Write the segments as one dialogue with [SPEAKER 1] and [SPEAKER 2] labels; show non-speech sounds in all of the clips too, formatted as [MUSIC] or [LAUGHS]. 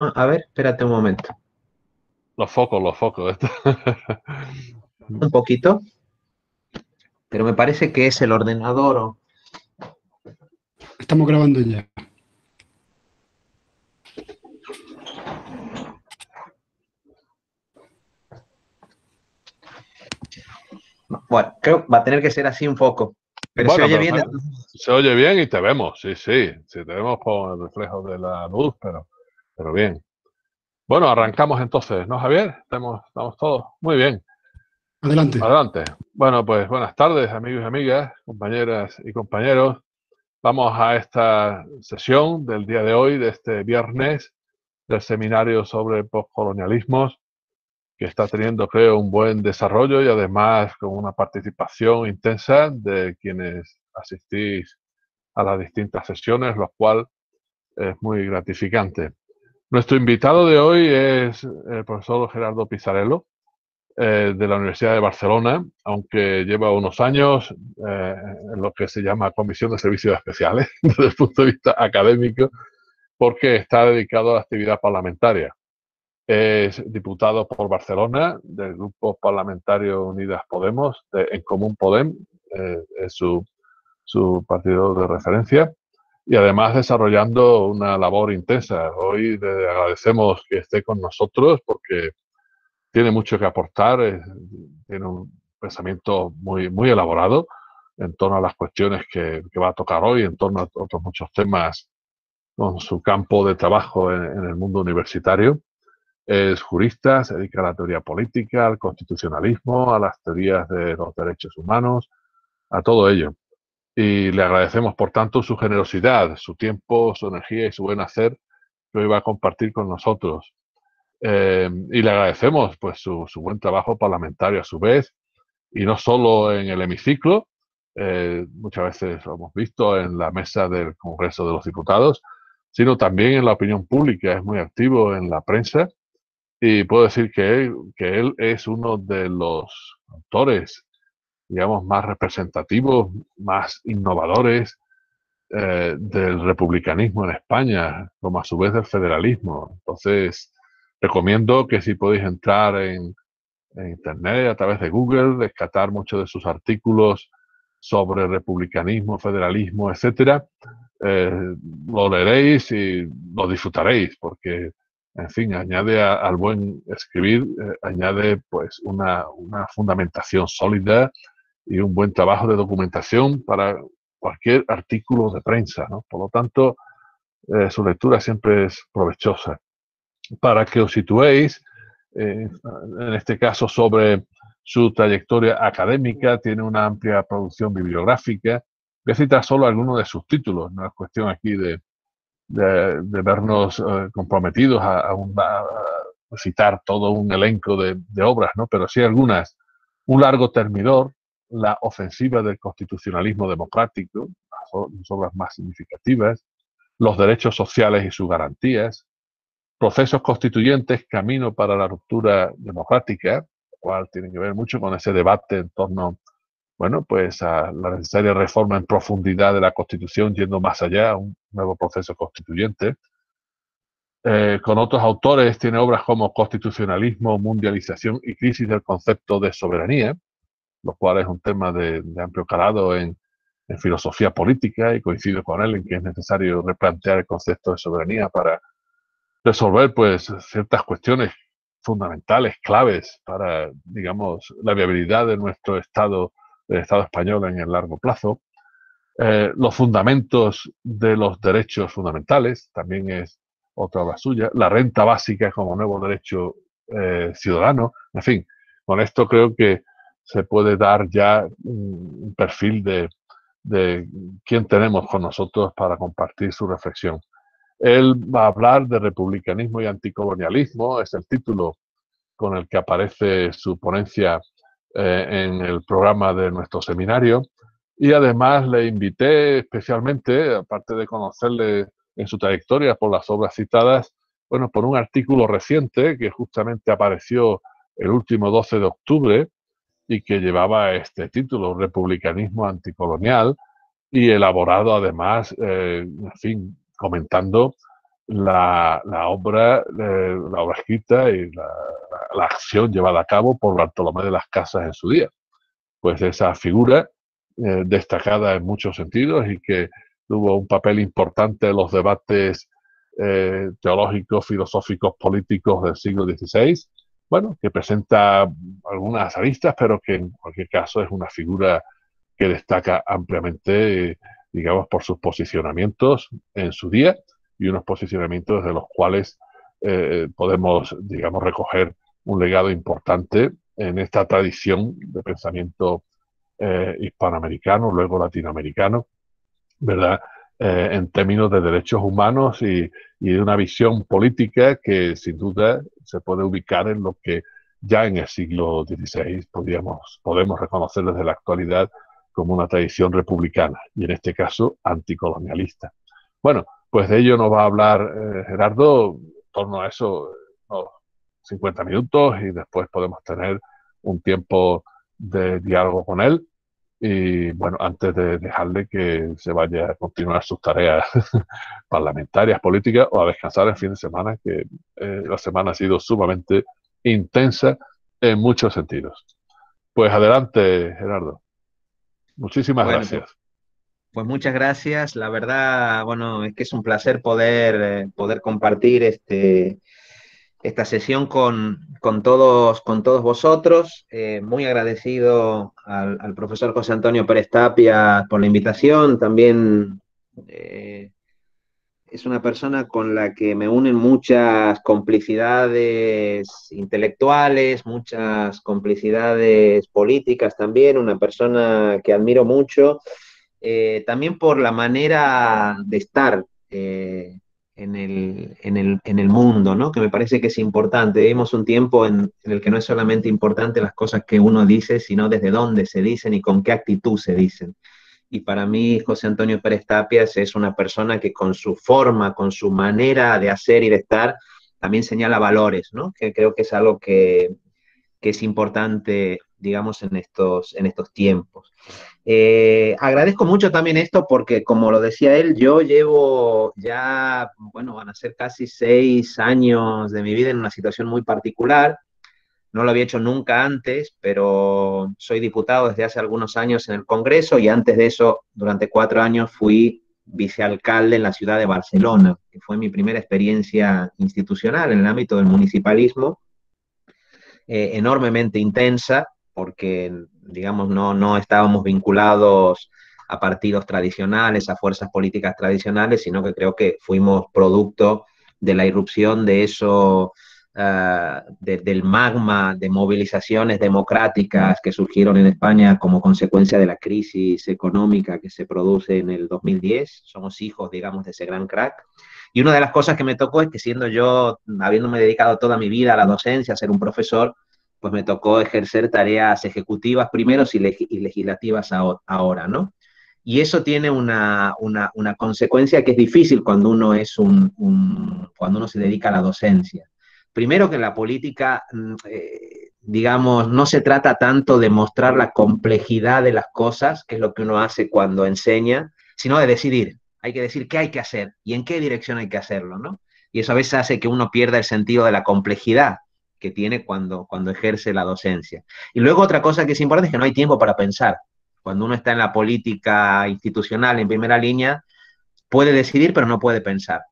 [SPEAKER 1] A ver, espérate un momento.
[SPEAKER 2] Los focos, los focos. [LAUGHS]
[SPEAKER 1] un poquito. Pero me parece que es el ordenador o...
[SPEAKER 3] Estamos grabando ya.
[SPEAKER 1] Bueno, creo que va a tener que ser así un poco. Pero se oye bien.
[SPEAKER 2] Se oye bien y te vemos, sí, sí. Sí, te vemos con el reflejo de la luz, pero, pero bien. Bueno, arrancamos entonces, ¿no, Javier? Estamos, estamos todos. Muy bien.
[SPEAKER 3] Adelante.
[SPEAKER 2] Adelante. Bueno, pues buenas tardes, amigos y amigas, compañeras y compañeros. Vamos a esta sesión del día de hoy, de este viernes, del seminario sobre postcolonialismos que está teniendo, creo, un buen desarrollo y además con una participación intensa de quienes asistís a las distintas sesiones, lo cual es muy gratificante. Nuestro invitado de hoy es el profesor Gerardo Pizarello, eh, de la Universidad de Barcelona, aunque lleva unos años eh, en lo que se llama Comisión de Servicios Especiales [LAUGHS] desde el punto de vista académico, porque está dedicado a la actividad parlamentaria. Es diputado por Barcelona del grupo parlamentario Unidas Podemos, de En Común Podem, eh, es su, su partido de referencia y además desarrollando una labor intensa. Hoy le agradecemos que esté con nosotros porque tiene mucho que aportar, tiene un pensamiento muy, muy elaborado en torno a las cuestiones que, va a tocar hoy, en torno a otros muchos temas con su campo de trabajo en el mundo universitario. Es jurista, se dedica a la teoría política, al constitucionalismo, a las teorías de los derechos humanos, a todo ello. Y le agradecemos, por tanto, su generosidad, su tiempo, su energía y su buen hacer que hoy va a compartir con nosotros. Eh, y le agradecemos pues, su, su, buen trabajo parlamentario a su vez, y no solo en el hemiciclo, eh, muchas veces lo hemos visto en la mesa del Congreso de los Diputados, sino también en la opinión pública, es muy activo en la prensa y puedo decir que que él es uno de los autores, digamos, más representativos, más innovadores eh, del republicanismo en España, como a su vez del federalismo. Entonces, recomiendo que si podéis entrar en, en Internet, a través de Google, rescatar muchos de sus artículos sobre republicanismo, federalismo, etcétera, eh, lo leeréis y lo disfrutaréis, porque en fin, añade a, al buen escribir, eh, añade pues una, una, fundamentación sólida y un buen trabajo de documentación para cualquier artículo de prensa. ¿no? Por lo tanto, eh, su lectura siempre es provechosa. Para que os situéis, eh, en este caso sobre su trayectoria académica, tiene una amplia producción bibliográfica. Voy a citar solo algunos de sus títulos, no es cuestión aquí de, de, de vernos uh, comprometidos a, a, a, citar todo un elenco de, de, obras, ¿no? pero sí algunas. Un largo termidor, la ofensiva del constitucionalismo democrático, las obras más significativas, los derechos sociales y sus garantías, procesos constituyentes, camino para la ruptura democrática, lo cual tiene que ver mucho con ese debate en torno bueno, pues a la necesaria reforma en profundidad de la Constitución, yendo más allá, un nuevo proceso constituyente. Eh, con otros autores tiene obras como Constitucionalismo, Mundialización y Crisis del concepto de soberanía, lo cual es un tema de, amplio calado en, en, filosofía política y coincido con él en que es necesario replantear el concepto de soberanía para resolver pues ciertas cuestiones fundamentales, claves para, digamos, la viabilidad de nuestro Estado del Estado español en el largo plazo. Eh, los fundamentos de los derechos fundamentales, también es otra obra suya. La renta básica como nuevo derecho eh, ciudadano. En fin, con esto creo que se puede dar ya un perfil de, de quién tenemos con nosotros para compartir su reflexión. Él va a hablar de republicanismo y anticolonialismo, es el título con el que aparece su ponencia eh, en el programa de nuestro seminario. Y además le invité especialmente, aparte de conocerle en su trayectoria por las obras citadas, bueno, por un artículo reciente que justamente apareció el último 12 de octubre y que llevaba este título, Republicanismo Anticolonial, y elaborado además, eh, en fin, comentando la, obra, eh, la obra escrita y la, acción llevada a cabo por Bartolomé de las Casas en su día. Pues esa figura eh, destacada en muchos sentidos y que tuvo un papel importante en los debates teológicos, filosóficos, políticos del siglo XVI, bueno, que presenta algunas aristas, pero que en cualquier caso es una figura que destaca ampliamente, digamos, por sus posicionamientos en su día y unos posicionamientos de los cuales eh, podemos, digamos, recoger un legado importante en esta tradición de pensamiento eh, hispanoamericano, luego latinoamericano, ¿verdad? Eh, en términos de derechos humanos y, de una visión política que sin duda se puede ubicar en lo que ya en el siglo XVI podíamos, podemos reconocer desde la actualidad como una tradición republicana y en este caso anticolonialista. Bueno, pues de ello nos va a hablar eh, Gerardo en torno a eso, 50 minutos y después podemos tener un tiempo de diálogo con él. Y bueno, antes de dejarle que se vaya a continuar sus tareas [LAUGHS] parlamentarias, políticas o a descansar el fin de semana, que eh, la semana ha sido sumamente intensa en muchos sentidos. Pues adelante, Gerardo. Muchísimas gracias. Pues,
[SPEAKER 1] pues, muchas gracias. La verdad, bueno, es que es un placer poder, eh, poder compartir este, esta sesión con, todos, con todos vosotros. Eh, muy agradecido al, profesor José Antonio Pérez Tapia por la invitación. También eh, es una persona con la que me unen muchas complicidades intelectuales, muchas complicidades políticas también. Una persona que admiro mucho. Eh, también por la manera de estar en el, en, el, en el, mundo, ¿no? Que me parece que es importante. Vivimos un tiempo en, el que no es solamente importante las cosas que uno dice, sino desde dónde se dicen y con qué actitud se dicen. Y para mí, José Antonio Pérez Tapias es una persona que con su forma, con su manera de hacer y de estar, también señala valores, ¿no? Que creo que es algo que, que es importante, digamos, en estos, en estos tiempos. Eh, agradezco mucho también esto porque, como lo decía él, yo llevo ya, bueno, van a ser casi seis años de mi vida en una situación muy particular. No lo había hecho nunca antes, pero soy diputado desde hace algunos años en el Congreso y antes de eso, durante cuatro años, fui vicealcalde en la ciudad de Barcelona, que fue mi primera experiencia institucional en el ámbito del municipalismo, eh, enormemente intensa, porque, digamos, no, no estábamos vinculados a partidos tradicionales, a fuerzas políticas tradicionales, sino que creo que fuimos producto de la irrupción de eso, ah, del magma de movilizaciones democráticas que surgieron en España como consecuencia de la crisis económica que se produce en el 2010. Somos hijos, digamos, de ese gran crack. Y una de las cosas que me tocó es que siendo yo, habiéndome dedicado toda mi vida a la docencia, a ser un profesor, pues me tocó ejercer tareas ejecutivas primero y, legislativas ahora, ¿no? Y eso tiene una, consecuencia que es difícil cuando uno, es un, cuando uno se dedica a la docencia. Primero que la política, mm, eh, digamos, no se trata tanto de mostrar la complejidad de las cosas, que es lo que uno hace cuando enseña, sino de decidir. Hay que decir qué hay que hacer y en qué dirección hay que hacerlo, ¿no? Y eso a veces hace que uno pierda el sentido de la complejidad que tiene cuando, cuando ejerce la docencia. Y luego otra cosa que es importante es que no hay tiempo para pensar. Cuando uno está en la política institucional en primera línea, puede decidir, pero no puede pensar.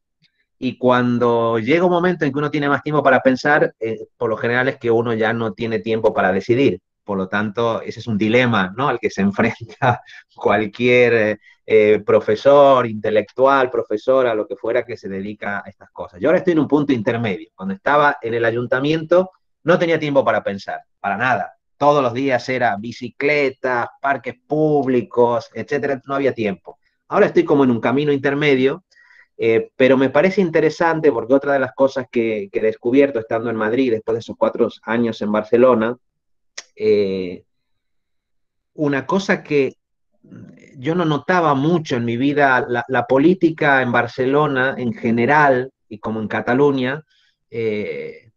[SPEAKER 1] Y cuando llega un momento en que uno tiene más tiempo para pensar, eh, por lo general es que uno ya no tiene tiempo para decidir. Por lo tanto, ese es un dilema ¿no? al que se [LAUGHS] enfrenta cualquier eh, profesor, intelectual, profesora, lo que fuera que se dedica a estas cosas. Yo ahora estoy en un punto intermedio. Cuando estaba en el ayuntamiento, no tenía tiempo para pensar, para nada. Todos los días era bicicletas, parques públicos, etcétera, no había tiempo. Ahora estoy como en un camino intermedio, eh, pero me parece interesante porque otra de las cosas que, que he descubierto estando en Madrid, después de esos cuatro años en Barcelona, eh, una cosa que yo no notaba mucho en mi vida, la, política en Barcelona en general y como en Cataluña, eh,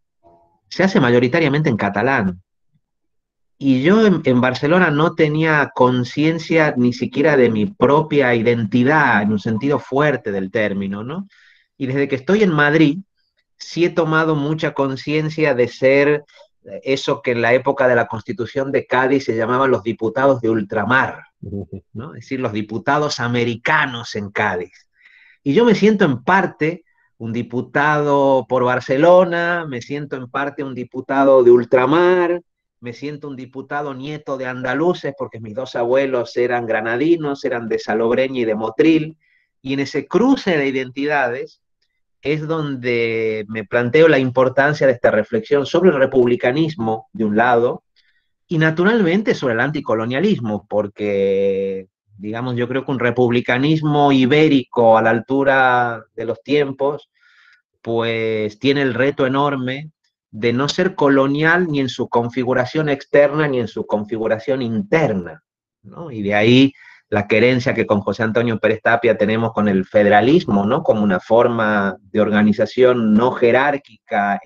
[SPEAKER 1] se hace mayoritariamente en catalán. Y yo en, Barcelona no tenía conciencia ni siquiera de mi propia identidad, en un sentido fuerte del término, ¿no? Y desde que estoy en Madrid, sí he tomado mucha conciencia de ser eso que en la época de la constitución de Cádiz se llamaban los diputados de ultramar, ¿no? es decir, los diputados americanos en Cádiz. Y yo me siento en parte un diputado por Barcelona, me siento en parte un diputado de ultramar, me siento un diputado nieto de andaluces porque mis dos abuelos eran granadinos, eran de Salobreña y de Motril, y en ese cruce de identidades es donde me planteo la importancia de esta reflexión sobre el republicanismo, de un lado, y naturalmente sobre el anticolonialismo, porque, digamos, yo creo que un republicanismo ibérico a la altura de los tiempos, pues tiene el reto enorme de no ser colonial ni en su configuración externa ni en su configuración interna, ¿no? Y de ahí la querencia que con José Antonio Pérez Tapia tenemos con el federalismo, ¿no? Como una forma de organización no jerárquica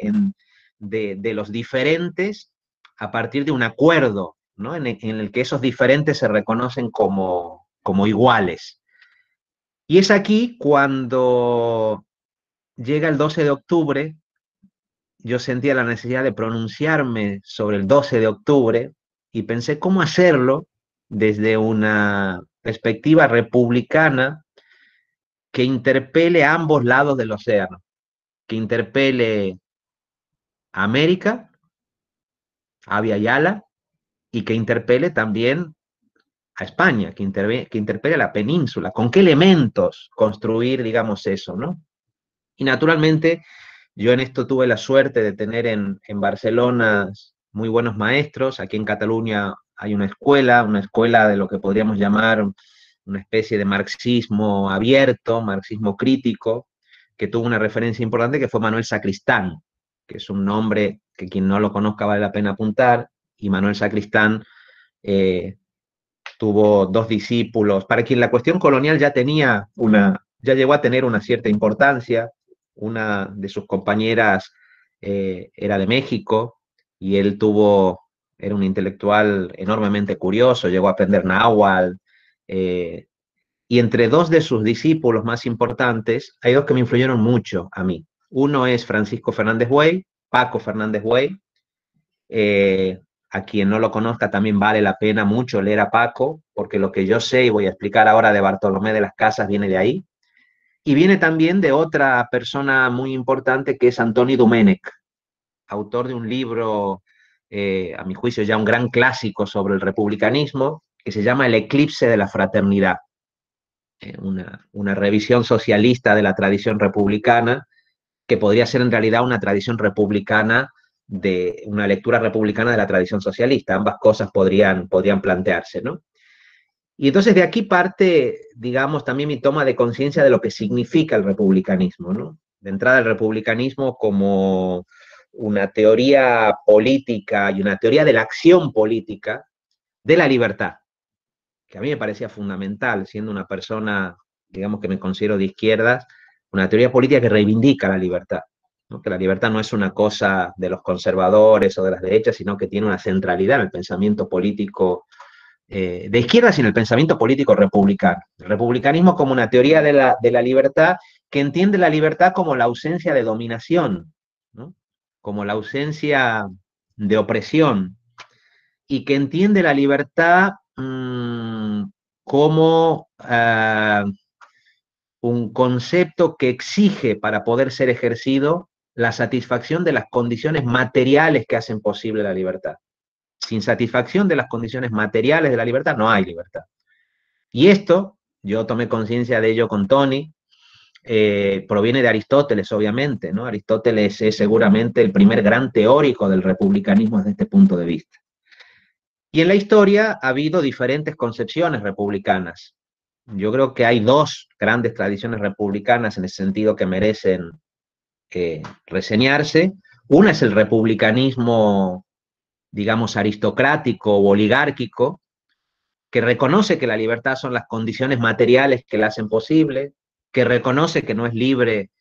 [SPEAKER 1] de, los diferentes a partir de un acuerdo, ¿no? En, el que esos diferentes se reconocen como, como iguales. Y es aquí cuando llega el 12 de octubre, yo sentía la necesidad de pronunciarme sobre el 12 de octubre y pensé cómo hacerlo desde una perspectiva republicana que interpele a ambos lados del océano, que interpele a América, a Avia Yala, y que interpele también a España, que, que interpele a la península. ¿Con qué elementos construir, digamos, eso, no? Y naturalmente, yo en esto tuve la suerte de tener en, en Barcelona muy buenos maestros, aquí en Cataluña hay una escuela, una escuela de lo que podríamos llamar una especie de marxismo abierto, marxismo crítico, que tuvo una referencia importante que fue Manuel Sacristán, que es un nombre que quien no lo conozca vale la pena apuntar, y Manuel Sacristán eh, tuvo dos discípulos, para quien la cuestión colonial ya tenía una, ya llegó a tener una cierta importancia, una de sus compañeras eh, era de México, y él tuvo era un intelectual enormemente curioso, llegó a aprender náhuatl, eh, y entre dos de sus discípulos más importantes, hay dos que me influyeron mucho a mí. Uno es Francisco Fernández Buey, Paco Fernández Buey. Eh, a quien no lo conozca también vale la pena mucho leer a Paco, porque lo que yo sé y voy a explicar ahora de Bartolomé de las Casas viene de ahí. Y viene también de otra persona muy importante que es Antoni Domenech, autor de un libro eh, a mi juicio, ya un gran clásico sobre el republicanismo, que se llama El eclipse de la fraternidad, eh, una, una, revisión socialista de la tradición republicana, que podría ser en realidad una tradición republicana de una lectura republicana de la tradición socialista. Ambas cosas podrían, podrían plantearse, ¿no? Y entonces de aquí parte, digamos, también mi toma de conciencia de lo que significa el republicanismo, ¿no? De entrada, el republicanismo como una teoría política y una teoría de la acción política de la libertad, que a mí me parecía fundamental, siendo una persona, digamos que me considero de izquierdas, una teoría política que reivindica la libertad, que la libertad no es una cosa de los conservadores o de las derechas, sino que tiene una centralidad en el pensamiento político eh, de izquierdas y en el pensamiento político republicano. El republicanismo como una teoría de la, de la libertad que entiende la libertad como la ausencia de dominación. Como la ausencia de opresión y que entiende la libertad mm, como ah, un concepto que exige para poder ser ejercido la satisfacción de las condiciones materiales que hacen posible la libertad. Sin satisfacción de las condiciones materiales de la libertad no hay libertad. Y esto, yo tomé conciencia de ello con Tony, eh, proviene de Aristóteles, obviamente, ¿no? Aristóteles es seguramente el primer gran teórico del republicanismo desde este punto de vista. Y en la historia ha habido diferentes concepciones republicanas. Yo creo que hay dos grandes tradiciones republicanas en ese sentido que merecen eh, reseñarse. Una es el republicanismo, digamos, aristocrático o oligárquico, que reconoce que la libertad son las condiciones materiales que la hacen posible, que reconoce que no es libre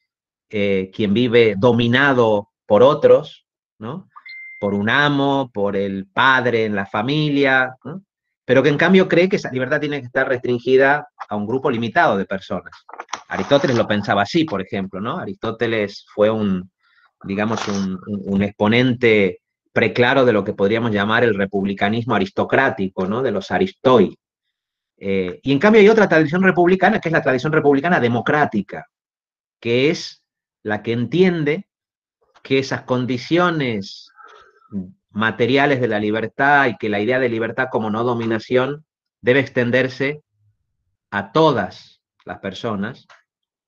[SPEAKER 1] eh, quien vive dominado por otros, ¿no? por un amo, por el padre en la familia, pero que en cambio cree que esa libertad tiene que estar restringida a un grupo limitado de personas. Aristóteles lo pensaba así, por ejemplo, ¿no? Aristóteles fue un, digamos, un, exponente preclaro de lo que podríamos llamar el republicanismo aristocrático, ¿no? De los aristoi. Eh, y en cambio hay otra tradición republicana, que es la tradición republicana democrática, que es la que entiende que esas condiciones materiales de la libertad y que la idea de libertad como no dominación debe extenderse a todas las personas,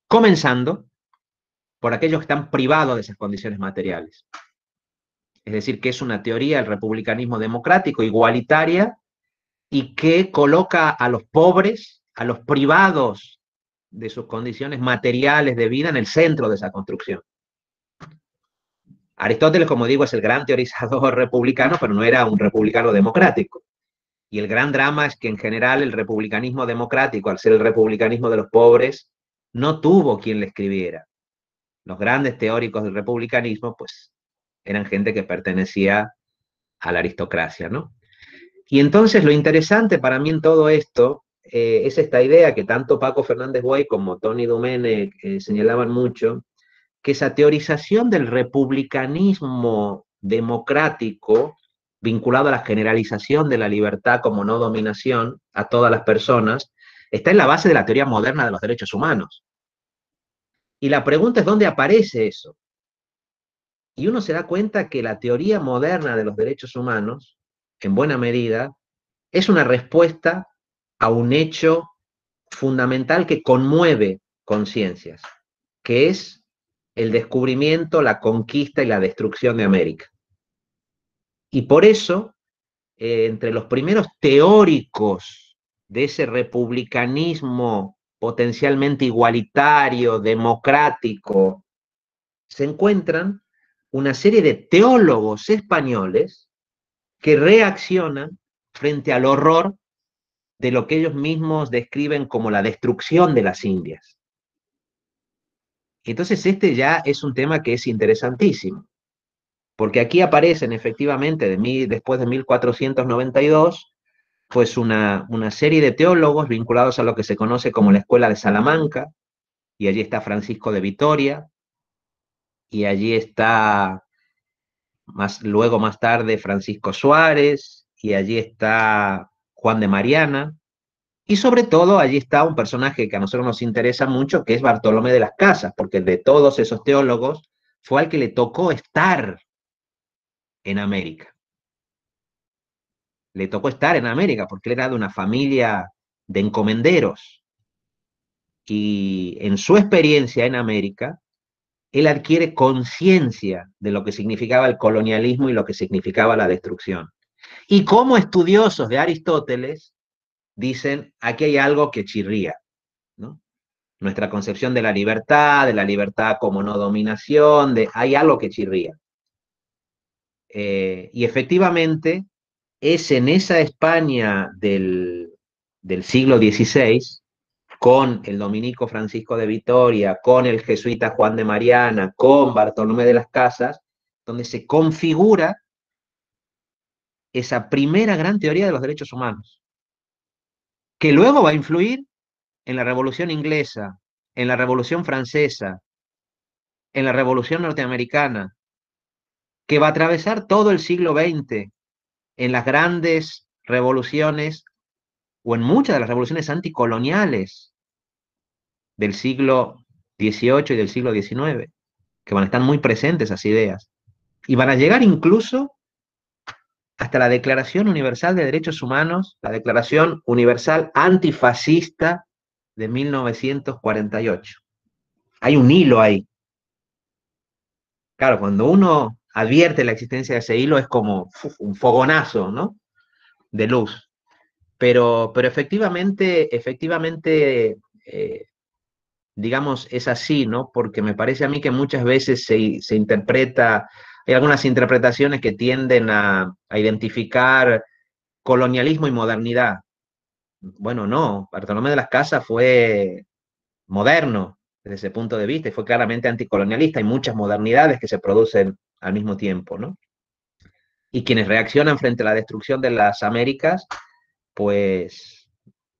[SPEAKER 1] comenzando por aquellos que están privados de esas condiciones materiales. Es decir, que es una teoría del republicanismo democrático igualitaria y que coloca a los pobres, a los privados de sus condiciones materiales de vida en el centro de esa construcción. Aristóteles, como digo, es el gran teorizador [LAUGHS] republicano, pero no era un republicano democrático. Y el gran drama es que en general el republicanismo democrático, al ser el republicanismo de los pobres, no tuvo quien le escribiera. Los grandes teóricos del republicanismo, pues, eran gente que pertenecía a la aristocracia, ¿no? Y entonces lo interesante para mí en todo esto eh, es esta idea que tanto Paco Fernández Buey como Tony Domene eh, señalaban mucho, que esa teorización del republicanismo democrático vinculado a la generalización de la libertad como no dominación a todas las personas, está en la base de la teoría moderna de los derechos humanos. Y la pregunta es dónde aparece eso. Y uno se da cuenta que la teoría moderna de los derechos humanos, en buena medida, es una respuesta a un hecho fundamental que conmueve conciencias, que es el descubrimiento, la conquista y la destrucción de América. Y por eso, eh, entre los primeros teóricos de ese republicanismo potencialmente igualitario, democrático, se encuentran una serie de teólogos españoles que reaccionan frente al horror de lo que ellos mismos describen como la destrucción de las Indias. Entonces, este ya es un tema que es interesantísimo, porque aquí aparecen efectivamente de después de 1492, pues una, una serie de teólogos vinculados a lo que se conoce como la Escuela de Salamanca, y allí está Francisco de Vitoria, y allí está más, luego más tarde Francisco Suárez, y allí está Juan de Mariana, y sobre todo allí está un personaje que a nosotros nos interesa mucho, que es Bartolomé de las Casas, porque de todos esos teólogos fue al que le tocó estar en América. Le tocó estar en América porque era de una familia de encomenderos. Y en su experiencia en América, él adquiere conciencia de lo que significaba el colonialismo y lo que significaba la destrucción. Y como estudiosos de Aristóteles, dicen, aquí hay algo que chirría. Nuestra concepción de la libertad, de la libertad como no dominación, de, hay algo que chirría. Eh, y efectivamente, es en esa España del siglo XVI, con el dominico Francisco de Vitoria, con el jesuita Juan de Mariana, con Bartolomé de las Casas, donde se configura esa primera gran teoría de los derechos humanos que luego va a influir en la Revolución Inglesa, en la Revolución Francesa, en la Revolución Norteamericana, que va a atravesar todo el siglo XX en las grandes revoluciones o en muchas de las revoluciones anticoloniales del siglo XVIII y del siglo XIX, que van a estar muy presentes esas ideas. Y van a llegar incluso hasta la Declaración Universal de Derechos Humanos, la Declaración Universal Antifascista de 1948. Hay un hilo ahí. Claro, cuando uno advierte la existencia de ese hilo es como un fogonazo, ¿no? De luz. Pero, pero efectivamente, efectivamente, eh, digamos, es así, ¿no? Porque me parece a mí que muchas veces se, se interpreta hay algunas interpretaciones que tienden a, identificar colonialismo y modernidad. Bueno, no, Bartolomé de las Casas fue moderno desde ese punto de vista y fue claramente anticolonialista. Hay muchas modernidades que se producen al mismo tiempo, ¿no? Y quienes reaccionan frente a la destrucción de las Américas, pues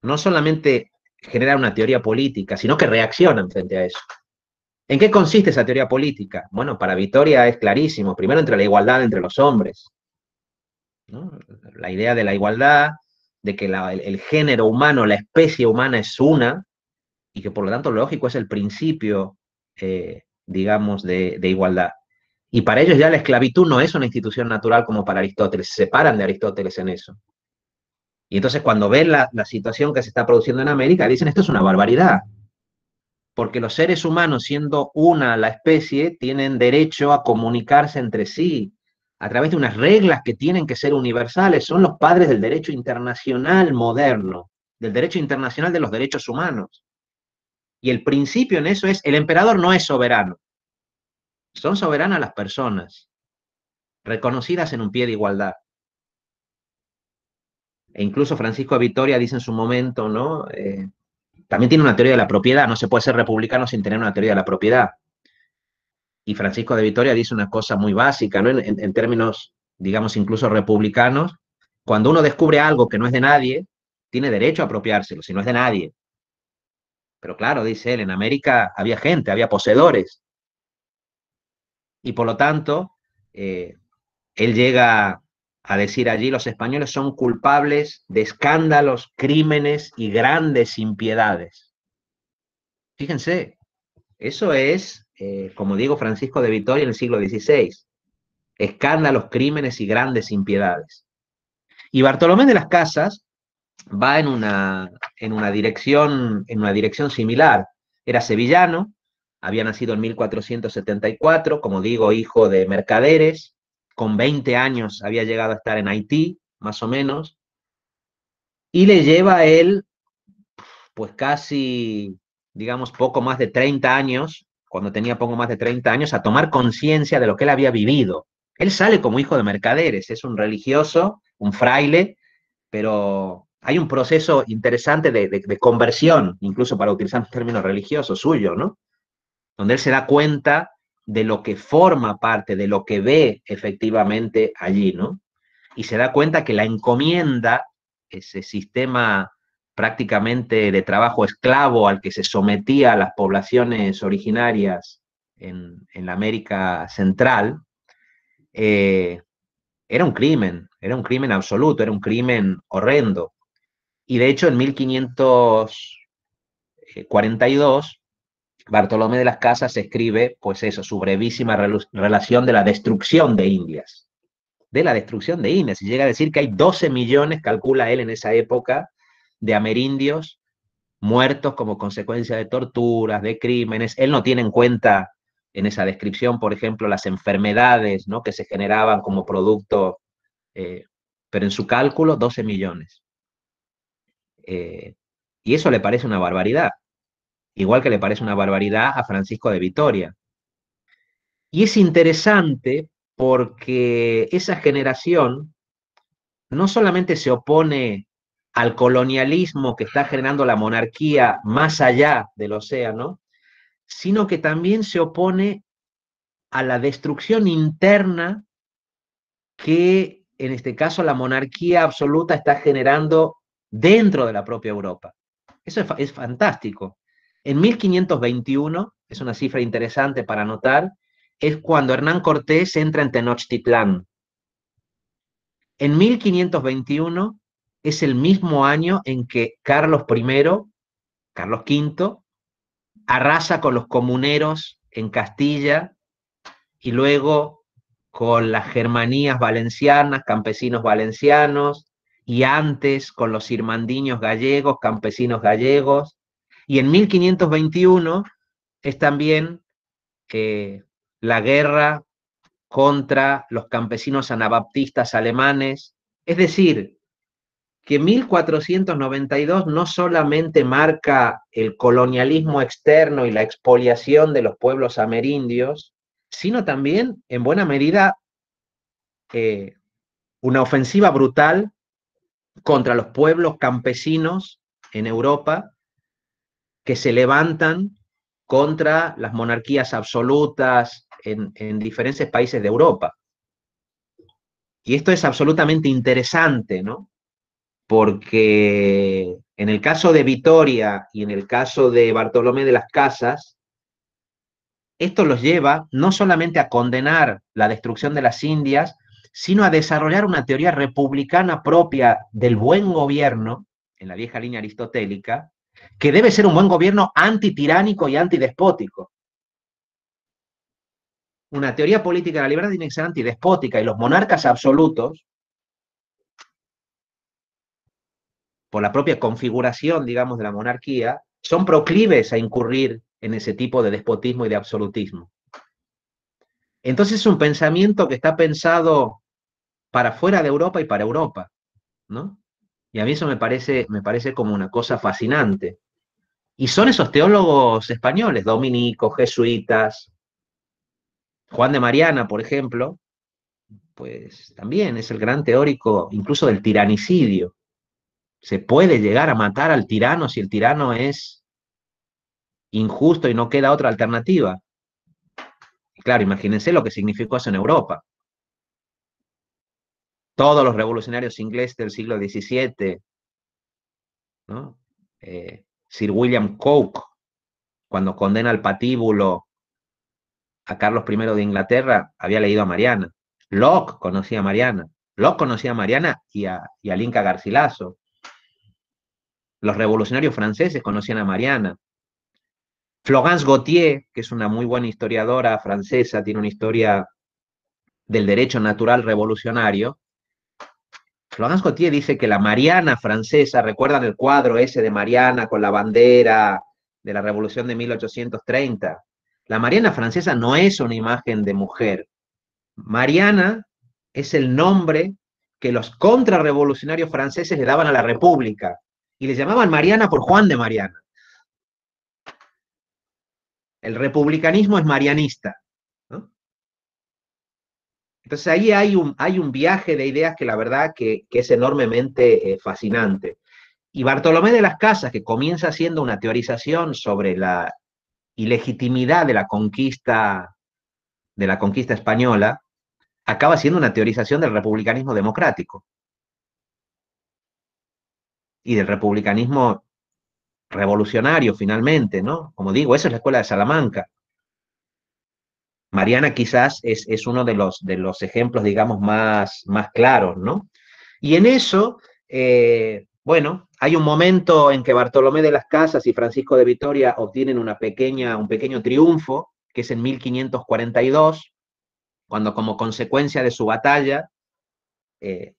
[SPEAKER 1] no solamente generar una teoría política, sino que reaccionan frente a eso. ¿En qué consiste esa teoría política? Bueno, para Vitoria es clarísimo. Primero, entre la igualdad entre los hombres. La idea de la igualdad, de que el, género humano, la especie humana es una, y que por lo tanto lo lógico es el principio, eh, digamos, de, igualdad. Y para ellos ya la esclavitud no es una institución natural como para Aristóteles, se separan de Aristóteles en eso. Y entonces cuando ven la, situación que se está produciendo en América, dicen, esto es una barbaridad porque los seres humanos, siendo una la especie, tienen derecho a comunicarse entre sí a través de unas reglas que tienen que ser universales. Son los padres del derecho internacional moderno, del derecho internacional de los derechos humanos. Y el principio en eso es, el emperador no es soberano, son soberanas las personas, reconocidas en un pie de igualdad. E incluso Francisco de Vitoria dice en su momento, ¿no? Eh, también tiene una teoría de la propiedad, no se puede ser republicano sin tener una teoría de la propiedad. Y Francisco de Vitoria dice una cosa muy básica, ¿no? En, términos, digamos, incluso republicanos, cuando uno descubre algo que no es de nadie, tiene derecho a apropiárselo, si no es de nadie. Pero claro, dice él, en América había gente, había poseedores. Y por lo tanto, eh, él llega a decir allí, los españoles son culpables de escándalos, crímenes y grandes impiedades. Fíjense, eso es, eh, como digo Francisco de Vitoria en el siglo XVI, escándalos, crímenes y grandes impiedades. Y Bartolomé de las Casas va en una, en una, dirección, en una dirección similar. Era sevillano, había nacido en 1474, como digo, hijo de mercaderes, con 20 años había llegado a estar en Haití, más o menos, y le lleva a él, pues casi, digamos, poco más de 30 años, cuando tenía poco más de 30 años, a tomar conciencia de lo que él había vivido. Él sale como hijo de mercaderes, es un religioso, un fraile, pero hay un proceso interesante de, de conversión, incluso para utilizar un término religioso suyo, ¿no? Donde él se da cuenta de lo que forma parte, de lo que ve efectivamente allí, ¿no? Y se da cuenta que la encomienda, ese sistema prácticamente de trabajo esclavo al que se sometía a las poblaciones originarias en, la América Central, eh, era un crimen, era un crimen absoluto, era un crimen horrendo. Y de hecho en 1542 Bartolomé de las Casas escribe, pues eso, su brevísima relación de la destrucción de Indias. De la destrucción de Indias. Y llega a decir que hay 12 millones, calcula él en esa época, de amerindios muertos como consecuencia de torturas, de crímenes. Él no tiene en cuenta en esa descripción, por ejemplo, las enfermedades ¿no? que se generaban como producto, eh, pero en su cálculo 12 millones. Eh, y eso le parece una barbaridad igual que le parece una barbaridad a Francisco de Vitoria. Y es interesante porque esa generación no solamente se opone al colonialismo que está generando la monarquía más allá del océano, sino que también se opone a la destrucción interna que en este caso la monarquía absoluta está generando dentro de la propia Europa. Eso es, es fantástico. En 1521, es una cifra interesante para notar, es cuando Hernán Cortés entra en Tenochtitlán. En 1521 es el mismo año en que Carlos I, Carlos V, arrasa con los comuneros en Castilla y luego con las germanías valencianas, campesinos valencianos, y antes con los irmandiños gallegos, campesinos gallegos, y en 1521 es también eh, la guerra contra los campesinos anabaptistas alemanes. Es decir, que 1492 no solamente marca el colonialismo externo y la expoliación de los pueblos amerindios, sino también, en buena medida, eh, una ofensiva brutal contra los pueblos campesinos en Europa que se levantan contra las monarquías absolutas en, diferentes países de Europa. Y esto es absolutamente interesante, ¿no? Porque En el caso de Vitoria y en el caso de Bartolomé de las Casas, esto los lleva no solamente a condenar la destrucción de las Indias, sino a desarrollar una teoría republicana propia del buen gobierno, en la vieja línea aristotélica, que debe ser un buen gobierno antitiránico y antidespótico. Una teoría política de la libertad tiene que ser antidespótica y los monarcas absolutos, por la propia configuración, digamos, de la monarquía, son proclives a incurrir en ese tipo de despotismo y de absolutismo. Entonces es un pensamiento que está pensado para fuera de Europa y para Europa, ¿no? Y a mí eso me parece, me parece como una cosa fascinante. Y son esos teólogos españoles, dominicos, jesuitas, Juan de Mariana, por ejemplo, pues también es el gran teórico incluso del tiranicidio. Se puede llegar a matar al tirano si el tirano es injusto y no queda otra alternativa. claro, imagínense lo que significó eso en Europa. Todos los revolucionarios ingleses del siglo XVII. Eh, Sir William Coke, cuando condena al patíbulo a Carlos I de Inglaterra, había leído a Mariana. Locke conocía a Mariana. Locke conocía a Mariana y a, y Garcilaso. Los revolucionarios franceses conocían a Mariana. Florence Gauthier, que es una muy buena historiadora francesa, tiene una historia del derecho natural revolucionario. Florence Gauthier dice que la Mariana francesa, recuerdan el cuadro ese de Mariana con la bandera de la revolución de 1830. La Mariana francesa no es una imagen de mujer. Mariana es el nombre que los contrarrevolucionarios franceses le daban a la República y le llamaban Mariana por Juan de Mariana. El republicanismo es marianista. Entonces ahí hay un, hay un viaje de ideas que la verdad que, es enormemente eh, fascinante. Y Bartolomé de las Casas, que comienza haciendo una teorización sobre la ilegitimidad de la conquista, de la conquista española, acaba siendo una teorización del republicanismo democrático y del republicanismo revolucionario finalmente, ¿no? Como digo, esa es la escuela de Salamanca. Mariana quizás es, es uno de los, de los ejemplos, digamos, más, más claros, ¿no? Y en eso, eh, bueno, hay un momento en que Bartolomé de las Casas y Francisco de Vitoria obtienen una pequeña, un pequeño triunfo, que es en 1542, cuando como consecuencia de su batalla, eh,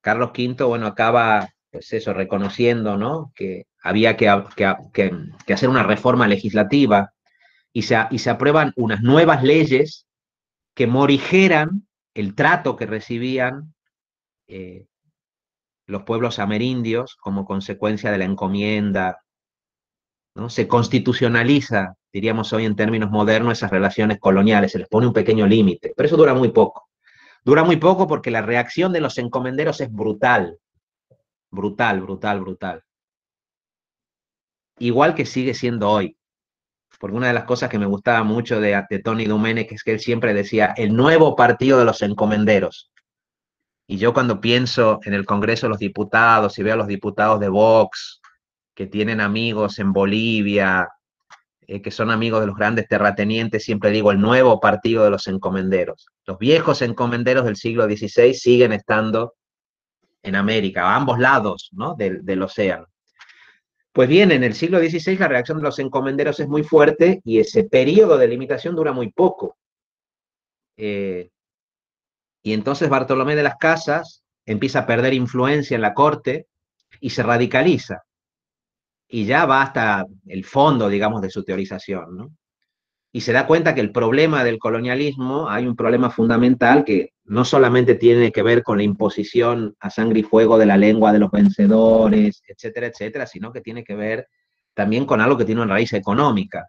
[SPEAKER 1] Carlos V, bueno, acaba pues eso, reconociendo ¿no? que había que, hacer una reforma legislativa y se, aprueban unas nuevas leyes que morigeran el trato que recibían eh, los pueblos amerindios como consecuencia de la encomienda. ¿no? Se constitucionaliza, diríamos hoy en términos modernos, esas relaciones coloniales, se les pone un pequeño límite, pero eso dura muy poco. Dura muy poco porque la reacción de los encomenderos es brutal brutal, brutal, brutal. Igual que sigue siendo hoy. Porque una de las cosas que me gustaba mucho de, Tony Domenech es que él siempre decía el nuevo partido de los encomenderos. Y yo cuando pienso en el Congreso de los Diputados y veo a los diputados de Vox que tienen amigos en Bolivia, eh, que son amigos de los grandes terratenientes, siempre digo el nuevo partido de los encomenderos. Los viejos encomenderos del siglo XVI siguen estando en América, a ambos lados ¿no? del, océano. Pues bien, en el siglo XVI la reacción de los encomenderos es muy fuerte y ese periodo de limitación dura muy poco. Eh, y entonces Bartolomé de las Casas empieza a perder influencia en la corte y se radicaliza. Y ya va hasta el fondo, digamos, de su teorización. ¿no? Y se da cuenta que el problema del colonialismo, hay un problema fundamental que no solamente tiene que ver con la imposición a sangre y fuego de la lengua de los vencedores, etcétera, etcétera, sino que tiene que ver también con algo que tiene una raíz económica.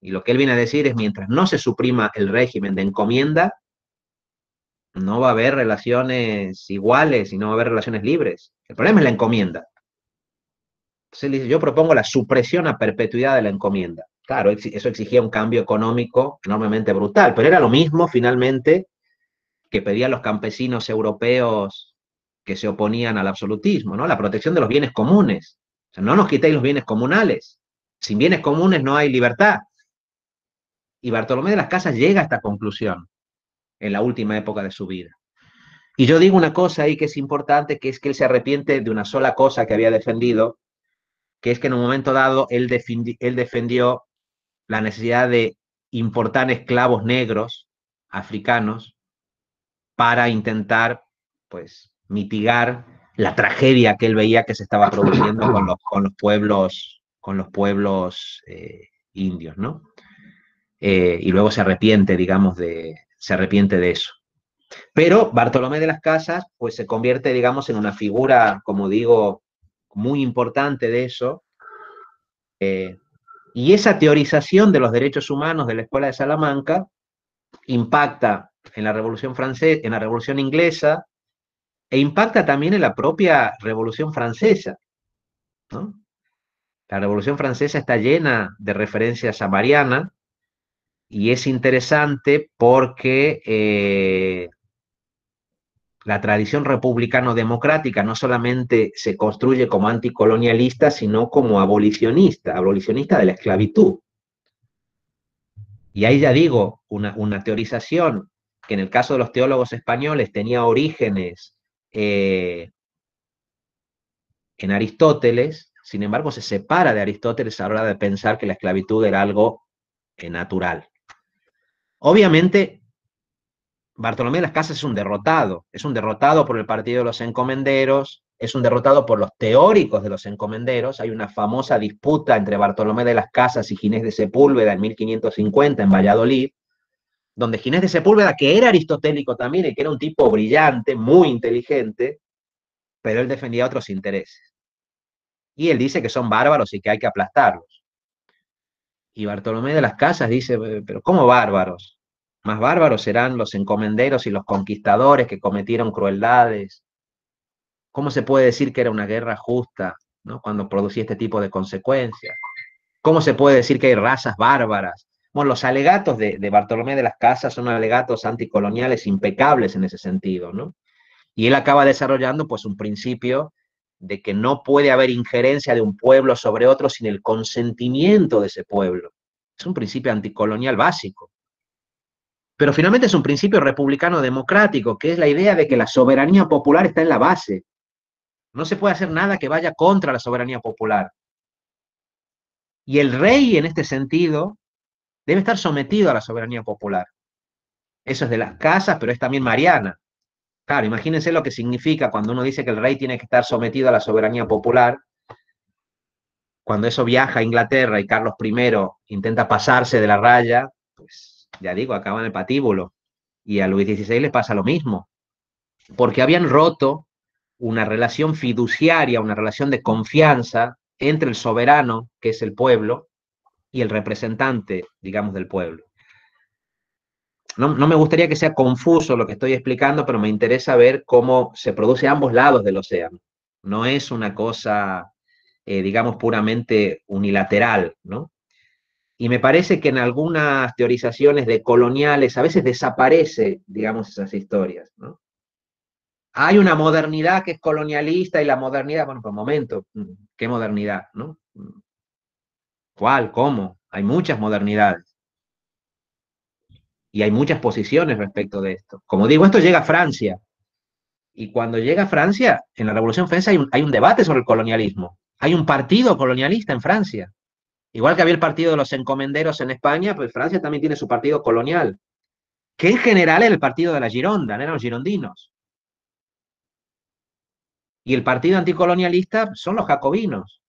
[SPEAKER 1] Y lo que él viene a decir es, mientras no se suprima el régimen de encomienda, no va a haber relaciones iguales y no va a haber relaciones libres. El problema es la encomienda. Entonces él dice, yo propongo la supresión a perpetuidad de la encomienda. Claro, eso exigía un cambio económico enormemente brutal, pero era lo mismo finalmente que pedían los campesinos europeos que se oponían al absolutismo, ¿no? La protección de los bienes comunes. No nos quitéis los bienes comunales. Sin bienes comunes no hay libertad. Y Bartolomé de las Casas llega a esta conclusión en la última época de su vida. Y yo digo una cosa ahí que es importante, que es que él se arrepiente de una sola cosa que había defendido, que es que en un momento dado él defendió la necesidad de importar esclavos negros africanos para intentar, pues, mitigar la tragedia que él veía que se estaba produciendo con los, con los pueblos, con los pueblos eh, indios, ¿no? Eh, y luego se arrepiente, digamos, de, se arrepiente de eso. Pero Bartolomé de las Casas, pues se convierte, digamos, en una figura, como digo, muy importante de eso. Eh, y esa teorización de los derechos humanos de la Escuela de Salamanca impacta en la Revolución Francesa, en la Revolución Inglesa, e impacta también en la propia Revolución Francesa. La Revolución Francesa está llena de referencias a Mariana y es interesante porque eh, la tradición republicano-democrática no solamente se construye como anticolonialista, sino como abolicionista, abolicionista de la esclavitud. Y ahí ya digo, una, teorización que en el caso de los teólogos españoles tenía orígenes eh, en Aristóteles, sin embargo se separa de Aristóteles a la hora de pensar que la esclavitud era algo eh, natural. Obviamente, Bartolomé de las Casas es un derrotado, es un derrotado por el partido de los encomenderos, es un derrotado por los teóricos de los encomenderos. Hay una famosa disputa entre Bartolomé de las Casas y Ginés de Sepúlveda en 1550 en Valladolid, donde Ginés de Sepúlveda, que era aristotélico también y que era un tipo brillante, muy inteligente, pero él defendía otros intereses. Y él dice que son bárbaros y que hay que aplastarlos. Y Bartolomé de las Casas dice, pero ¿cómo bárbaros? Más bárbaros serán los encomenderos y los conquistadores que cometieron crueldades. ¿Cómo se puede decir que era una guerra justa ¿no? cuando producía este tipo de consecuencias? ¿Cómo se puede decir que hay razas bárbaras? Bueno, los alegatos de, Bartolomé de las Casas son alegatos anticoloniales impecables en ese sentido, ¿no? Y él acaba desarrollando pues un principio de que no puede haber injerencia de un pueblo sobre otro sin el consentimiento de ese pueblo. Es un principio anticolonial básico. Pero finalmente es un principio republicano democrático, que es la idea de que la soberanía popular está en la base. No se puede hacer nada que vaya contra la soberanía popular. Y el rey, en este sentido, debe estar sometido a la soberanía popular. Eso es de las casas, pero es también mariana. Claro, imagínense lo que significa cuando uno dice que el rey tiene que estar sometido a la soberanía popular. Cuando eso viaja a Inglaterra y Carlos I intenta pasarse de la raya, pues ya digo, acaba en el patíbulo. Y a Luis XVI les pasa lo mismo, porque habían roto una relación fiduciaria, una relación de confianza entre el soberano, que es el pueblo, y el representante, digamos, del pueblo. No, me gustaría que sea confuso lo que estoy explicando, pero me interesa ver cómo se produce a ambos lados del océano. No es una cosa, eh, digamos, puramente unilateral, ¿no? Y me parece que en algunas teorizaciones de coloniales a veces desaparece, digamos, esas historias. Hay una modernidad que es colonialista y la modernidad, bueno, por un momento, ¿qué modernidad, no? ¿Cuál? ¿Cómo? Hay muchas modernidades. Y hay muchas posiciones respecto de esto. Como digo, esto llega a Francia. Y cuando llega a Francia, en la Revolución Francesa hay un debate sobre el colonialismo. Hay un partido colonialista en Francia. Igual que había el partido de los encomenderos en España, pues Francia también tiene su partido colonial, que en general era el partido de la Gironda, eran los girondinos. Y el partido anticolonialista son los jacobinos,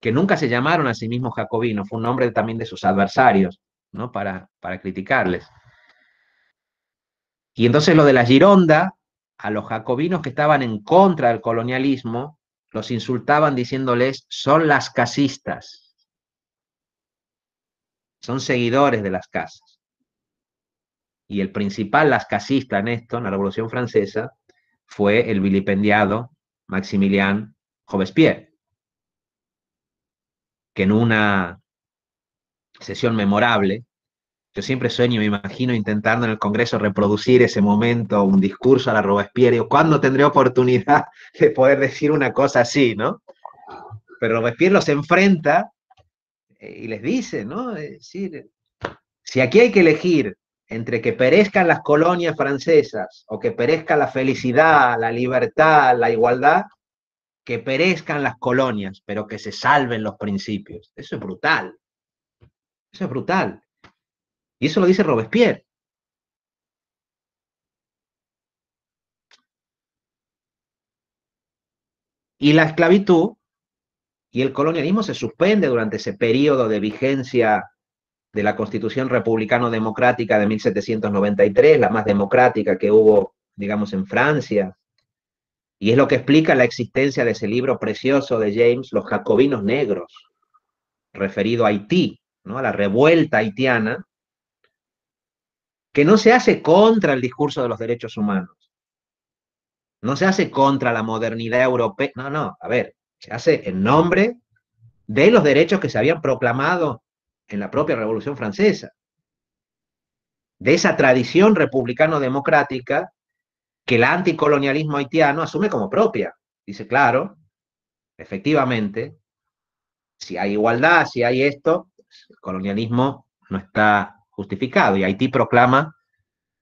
[SPEAKER 1] que nunca se llamaron a sí mismos jacobinos, fue un nombre también de sus adversarios, ¿no? Para, para criticarles. Y entonces lo de la Gironda, a los jacobinos que estaban en contra del colonialismo, los insultaban diciéndoles, son las casistas. Son seguidores de las casas. Y el principal las casista en esto, en la Revolución Francesa, fue el vilipendiado Maximilien Robespierre, que en una sesión memorable Yo siempre sueño, me imagino intentando en el Congreso reproducir ese momento, un discurso a la Robespierre. Digo, ¿cuándo tendré oportunidad [LAUGHS] de poder decir una cosa así, no? Pero Robespierre los enfrenta eh, y les dice, ¿no? Es decir, si aquí hay que elegir entre que perezcan las colonias francesas o que perezca la felicidad, la libertad, la igualdad, que perezcan las colonias, pero que se salven los principios. Eso es brutal. Eso es brutal. Y eso lo dice Robespierre. Y la esclavitud y el colonialismo se suspende durante ese periodo de vigencia de la Constitución Republicano-Democrática de 1793, la más democrática que hubo, digamos, en Francia. Y es lo que explica la existencia de ese libro precioso de James, Los Jacobinos Negros, referido a Haití, ¿no? a la revuelta haitiana, que no se hace contra el discurso de los derechos humanos, no se hace contra la modernidad europea, no, no, a ver, se hace en nombre de los derechos que se habían proclamado en la propia Revolución Francesa, de esa tradición republicano-democrática que el anticolonialismo haitiano asume como propia. Dice, claro, efectivamente, si hay igualdad, si hay esto, el colonialismo no está justificado. Y Haití proclama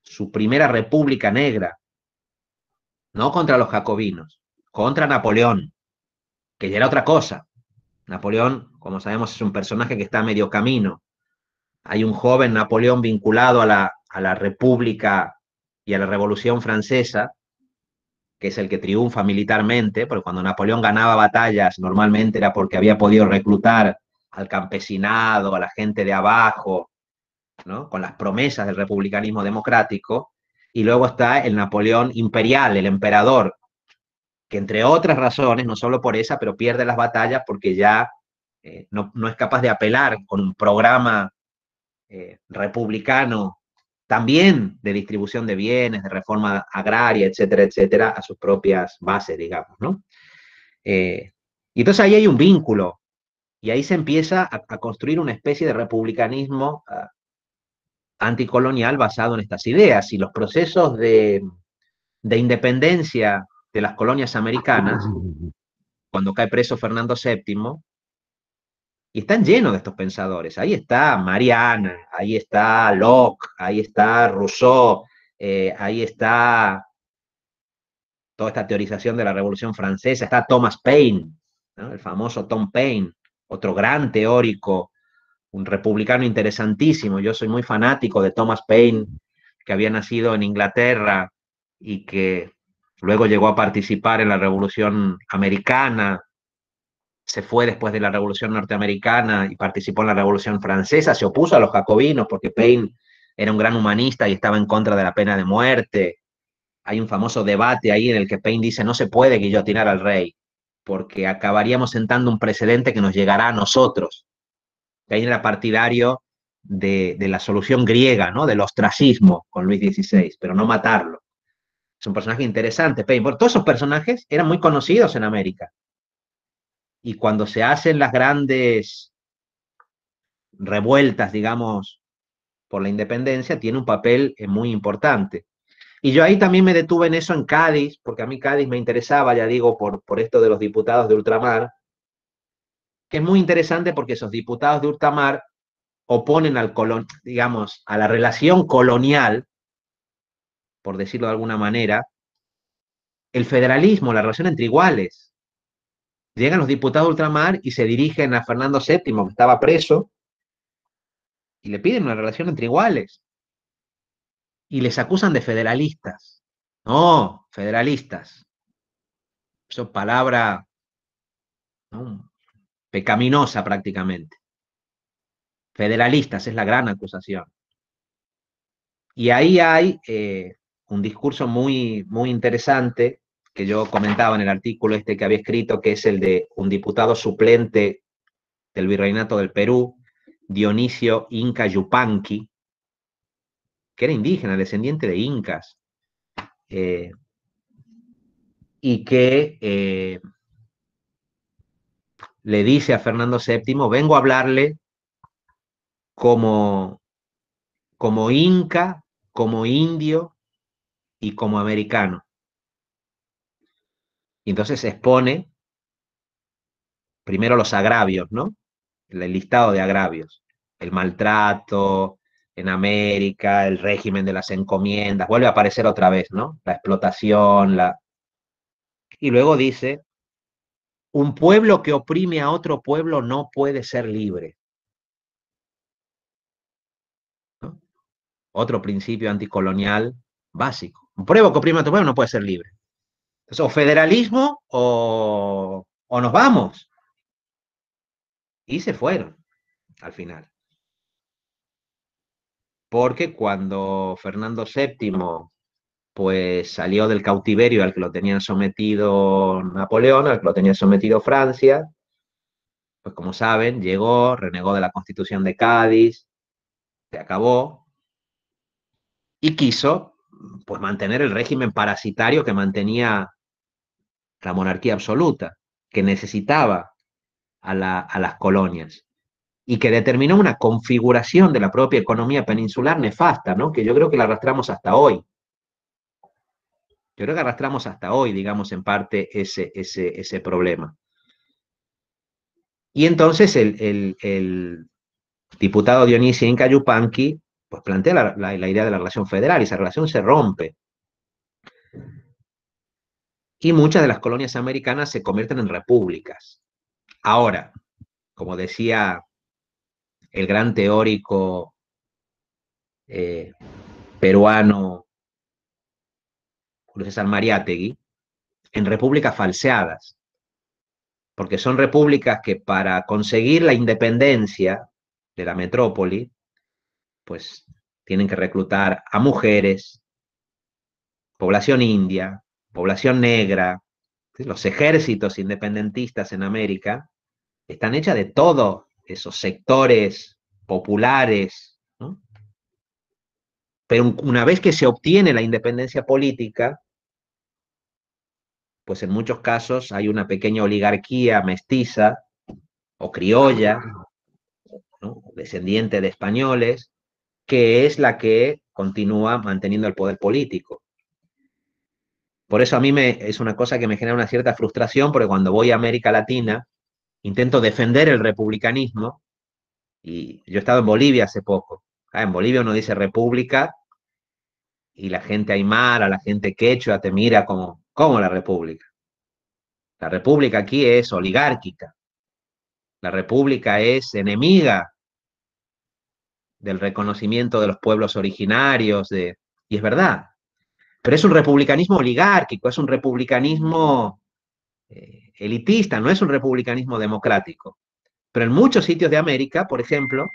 [SPEAKER 1] su primera república negra, no contra los jacobinos, contra Napoleón, que ya era otra cosa. Napoleón, como sabemos, es un personaje que está a medio camino. Hay un joven Napoleón vinculado a la, a la República y a la Revolución Francesa, que es el que triunfa militarmente, porque cuando Napoleón ganaba batallas normalmente era porque había podido reclutar al campesinado, a la gente de abajo, ¿no? con las promesas del republicanismo democrático, y luego está el Napoleón imperial, el emperador, que entre otras razones, no solo por esa, pero pierde las batallas porque ya eh, no, es capaz de apelar con un programa eh, republicano también de distribución de bienes, de reforma agraria, etcétera, etcétera, a sus propias bases, digamos, ¿no? Eh, y entonces ahí hay un vínculo, y ahí se empieza a, construir una especie de republicanismo ah, anticolonial basado en estas ideas, y los procesos de, de independencia de las colonias americanas, cuando cae preso Fernando VII, y están llenos de estos pensadores. Ahí está Mariana, ahí está Locke, ahí está Rousseau, eh, ahí está toda esta teorización de la Revolución Francesa, está Thomas Paine, el famoso Tom Paine, otro gran teórico, un republicano interesantísimo. Yo soy muy fanático de Thomas Paine, que había nacido en Inglaterra y que Luego llegó a participar en la Revolución Americana, se fue después de la Revolución Norteamericana y participó en la Revolución Francesa, se opuso a los jacobinos porque Paine era un gran humanista y estaba en contra de la pena de muerte. Hay un famoso debate ahí en el que Paine dice no se puede guillotinar al rey porque acabaríamos sentando un precedente que nos llegará a nosotros. Paine era partidario de, la solución griega, ¿no? del ostracismo con Luis XVI, pero no matarlo. Es un personaje interesante, Paine. todos esos personajes eran muy conocidos en América. Y cuando se hacen las grandes revueltas, digamos, por la independencia, tiene un papel eh, muy importante. Y yo ahí también me detuve en eso en Cádiz, porque a mí Cádiz me interesaba, ya digo, por, por esto de los diputados de ultramar, que es muy interesante porque esos diputados de ultramar oponen al colon, digamos, a la relación colonial por decirlo de alguna manera, el federalismo, la relación entre iguales. Llegan los diputados de ultramar y se dirigen a Fernando VII, que estaba preso, y le piden una relación entre iguales. Y les acusan de federalistas. No, federalistas. Eso palabra pecaminosa prácticamente. Federalistas es la gran acusación. Y ahí hay eh, un discurso muy, muy interesante que yo comentaba en el artículo este que había escrito, que es el de un diputado suplente del Virreinato del Perú, Dionisio Inca Yupanqui, que era indígena, descendiente de incas, eh, y que eh, le dice a Fernando VII, vengo a hablarle como como inca, como indio y como americano. Y entonces expone primero los agravios, ¿no? El listado de agravios, el maltrato en América, el régimen de las encomiendas, vuelve a aparecer otra vez, ¿no? La explotación, la... Y luego dice, un pueblo que oprime a otro pueblo no puede ser libre. Otro principio anticolonial básico. Un pueblo que oprime a otro pueblo no puede ser libre. Entonces, o federalismo o, o nos vamos. Y se fueron al final. Porque cuando Fernando VII pues salió del cautiverio al que lo tenían sometido Napoleón, al que lo tenía sometido Francia, pues como saben, llegó, renegó de la constitución de Cádiz, se acabó, y quiso pues mantener el régimen parasitario que mantenía la monarquía absoluta, que necesitaba a, a las colonias y que determinó una configuración de la propia economía peninsular nefasta, ¿no? que yo creo que la arrastramos hasta hoy. Yo creo que arrastramos hasta hoy, digamos, en parte ese, ese, ese problema. Y entonces el, el, diputado Dionisio Inca Yupanqui pues plantea la, la, idea de la relación federal y esa relación se rompe. Y muchas de las colonias americanas se convierten en repúblicas. Ahora, como decía el gran teórico eh, peruano Julio César Mariátegui, en repúblicas falseadas, porque son repúblicas que para conseguir la independencia de la metrópoli, pues tienen que reclutar a mujeres, población india, población negra, los ejércitos independentistas en América están hechas de todos esos sectores populares. Pero una vez que se obtiene la independencia política, pues en muchos casos hay una pequeña oligarquía mestiza o criolla, descendiente de españoles, que es la que continúa manteniendo el poder político. Por eso a mí me, es una cosa que me genera una cierta frustración, porque cuando voy a América Latina, intento defender el republicanismo, y yo he estado en Bolivia hace poco. Ah, en Bolivia uno dice república, y la gente aymara, la gente quechua te mira como, ¿Cómo la república? La república aquí es oligárquica. La república es enemiga del reconocimiento de los pueblos originarios, de, y es verdad. Pero es un republicanismo oligárquico, es un republicanismo eh, elitista, no es un republicanismo democrático. Pero en muchos sitios de América, por ejemplo,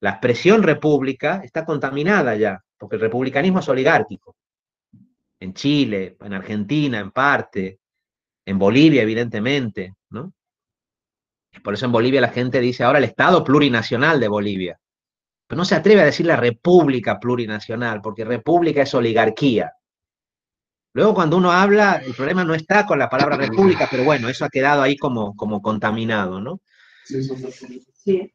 [SPEAKER 1] la expresión república está contaminada ya, porque el republicanismo es oligárquico en Chile, en Argentina en parte, en Bolivia evidentemente, ¿no? Por eso en Bolivia la gente dice ahora el Estado plurinacional de Bolivia. Pero no se atreve a decir la República plurinacional, porque República es oligarquía. Luego cuando uno habla, el problema no está con la palabra república, pero bueno, eso ha quedado ahí como, como contaminado, ¿no? Sí.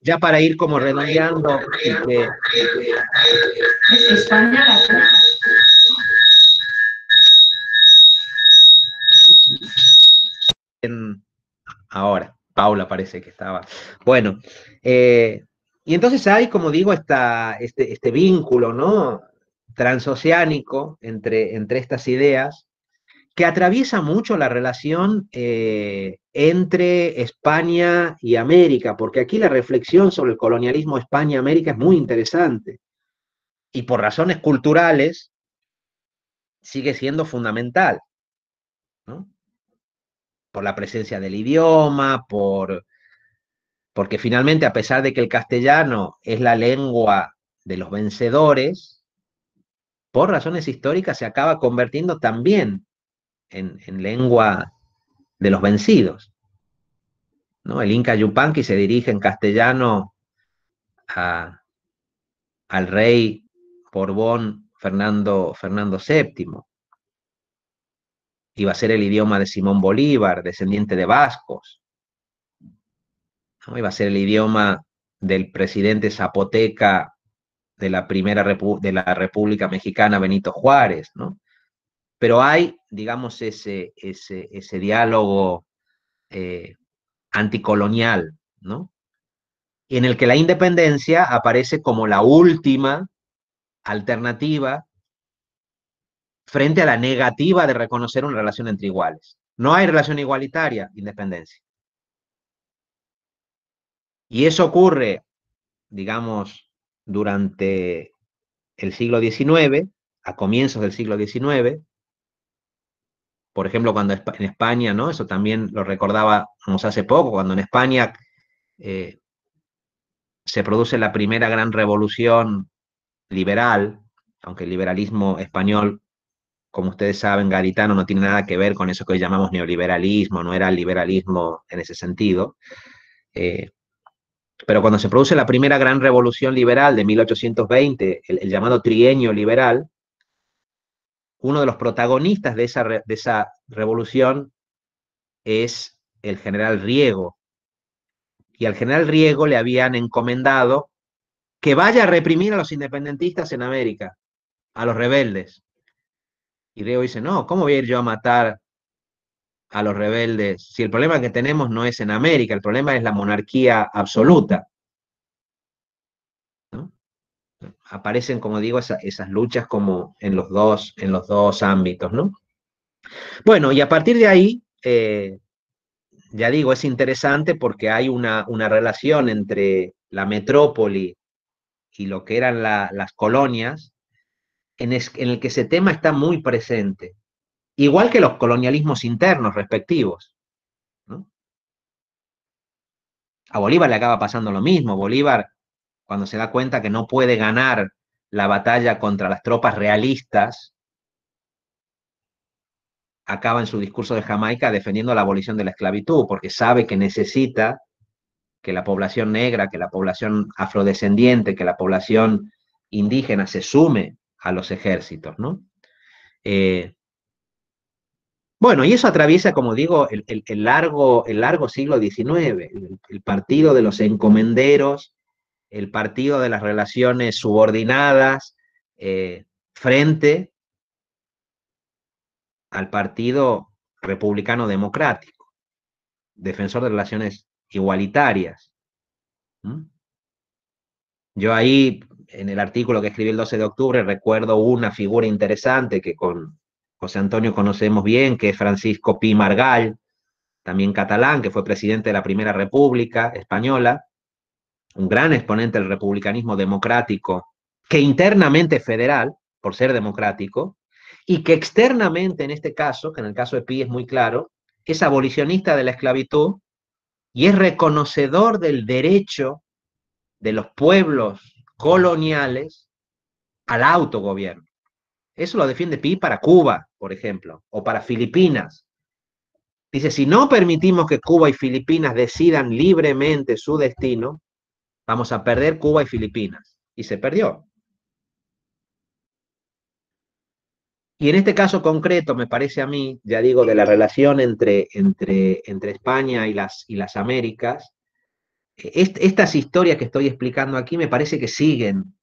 [SPEAKER 1] Ya para ir como redondeando. ahora, Paula parece que estaba. Bueno, eh, y entonces hay, como digo, esta, este, este vínculo, ¿no? Transoceánico entre, entre estas ideas que atraviesa mucho la relación eh, entre España y América, porque aquí la reflexión sobre el colonialismo España-América es muy interesante. Y por razones culturales sigue siendo fundamental. Por la presencia del idioma, por, porque finalmente, a pesar de que el castellano es la lengua de los vencedores, por razones históricas se acaba convirtiendo también en, lengua de los vencidos. ¿no? El Inca Yupanqui se dirige en castellano al rey Borbón Fernando, Fernando VII. Iba a ser el idioma de Simón Bolívar, descendiente de vascos. ¿no? Iba a ser el idioma del presidente zapoteca de la primera de la República Mexicana, Benito Juárez, ¿no? Pero hay, digamos, ese, ese, ese diálogo eh, anticolonial, ¿no? En el que la independencia aparece como la última alternativa frente a la negativa de reconocer una relación entre iguales. No hay relación igualitaria, independencia. Y eso ocurre, digamos, durante el siglo XIX, a comienzos del siglo XIX, por ejemplo, cuando en España, ¿no? Eso también lo recordábamos hace poco, cuando en España eh, se produce la primera gran revolución liberal, aunque el liberalismo español, como ustedes saben, Garitano no tiene nada que ver con eso que hoy llamamos neoliberalismo, no era liberalismo en ese sentido. Eh, pero cuando se produce la primera gran revolución liberal de 1820, el, llamado trienio liberal, uno de los protagonistas de esa, de esa revolución es el general Riego. Y al general Riego le habían encomendado que vaya a reprimir a los independentistas en América, a los rebeldes. Y Riego dice, no, ¿cómo voy a ir yo a matar a los rebeldes, si el problema que tenemos no es en América, el problema es la monarquía absoluta. Aparecen, como digo, esas luchas como en los dos, en los dos ámbitos, ¿no? Bueno, y a partir de ahí, eh, ya digo, es interesante porque hay una, una relación entre la metrópoli y lo que eran las colonias, en, en el que ese tema está muy presente igual que los colonialismos internos respectivos. A Bolívar le acaba pasando lo mismo. Bolívar, cuando se da cuenta que no puede ganar la batalla contra las tropas realistas, acaba en su discurso de Jamaica defendiendo la abolición de la esclavitud, porque sabe que necesita que la población negra, que la población afrodescendiente, que la población indígena se sume a los ejércitos, ¿no? Eh, bueno, y eso atraviesa, como digo, el, largo, el largo siglo XIX, el, partido de los encomenderos, el partido de las relaciones subordinadas eh, frente al partido republicano democrático, defensor de relaciones igualitarias. Yo ahí, en el artículo que escribí el 12 de octubre, recuerdo una figura interesante que con José Antonio conocemos bien, que es Francisco Pi Margall, también catalán, que fue presidente de la Primera República Española, un gran exponente del republicanismo democrático, que internamente es federal, por ser democrático, y que externamente, en este caso, que en el caso de Pi es muy claro, es abolicionista de la esclavitud y es reconocedor del derecho de los pueblos coloniales al autogobierno. Eso lo defiende Pi para Cuba, por ejemplo, o para Filipinas. Dice, si no permitimos que Cuba y Filipinas decidan libremente su destino, vamos a perder Cuba y Filipinas. Y se perdió. Y en este caso concreto, me parece a mí, ya digo, de la relación entre, entre, entre España y las, y las Américas, estas historias que estoy explicando aquí me parece que siguen.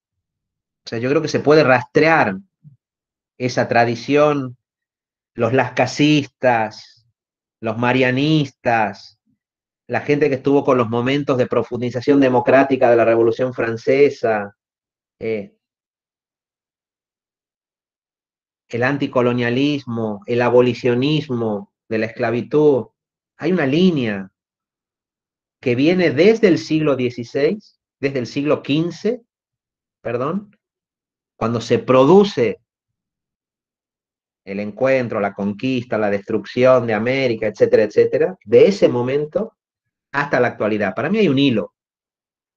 [SPEAKER 1] O sea, yo creo que se puede rastrear esa tradición, los lascasistas, los marianistas, la gente que estuvo con los momentos de profundización democrática de la Revolución Francesa, eh, el anticolonialismo, el abolicionismo de la esclavitud. Hay una línea que viene desde el siglo XVI, desde el siglo XV, perdón, cuando se produce el encuentro, la conquista, la destrucción de América, etcétera, etcétera, de ese momento hasta la actualidad. Para mí hay un hilo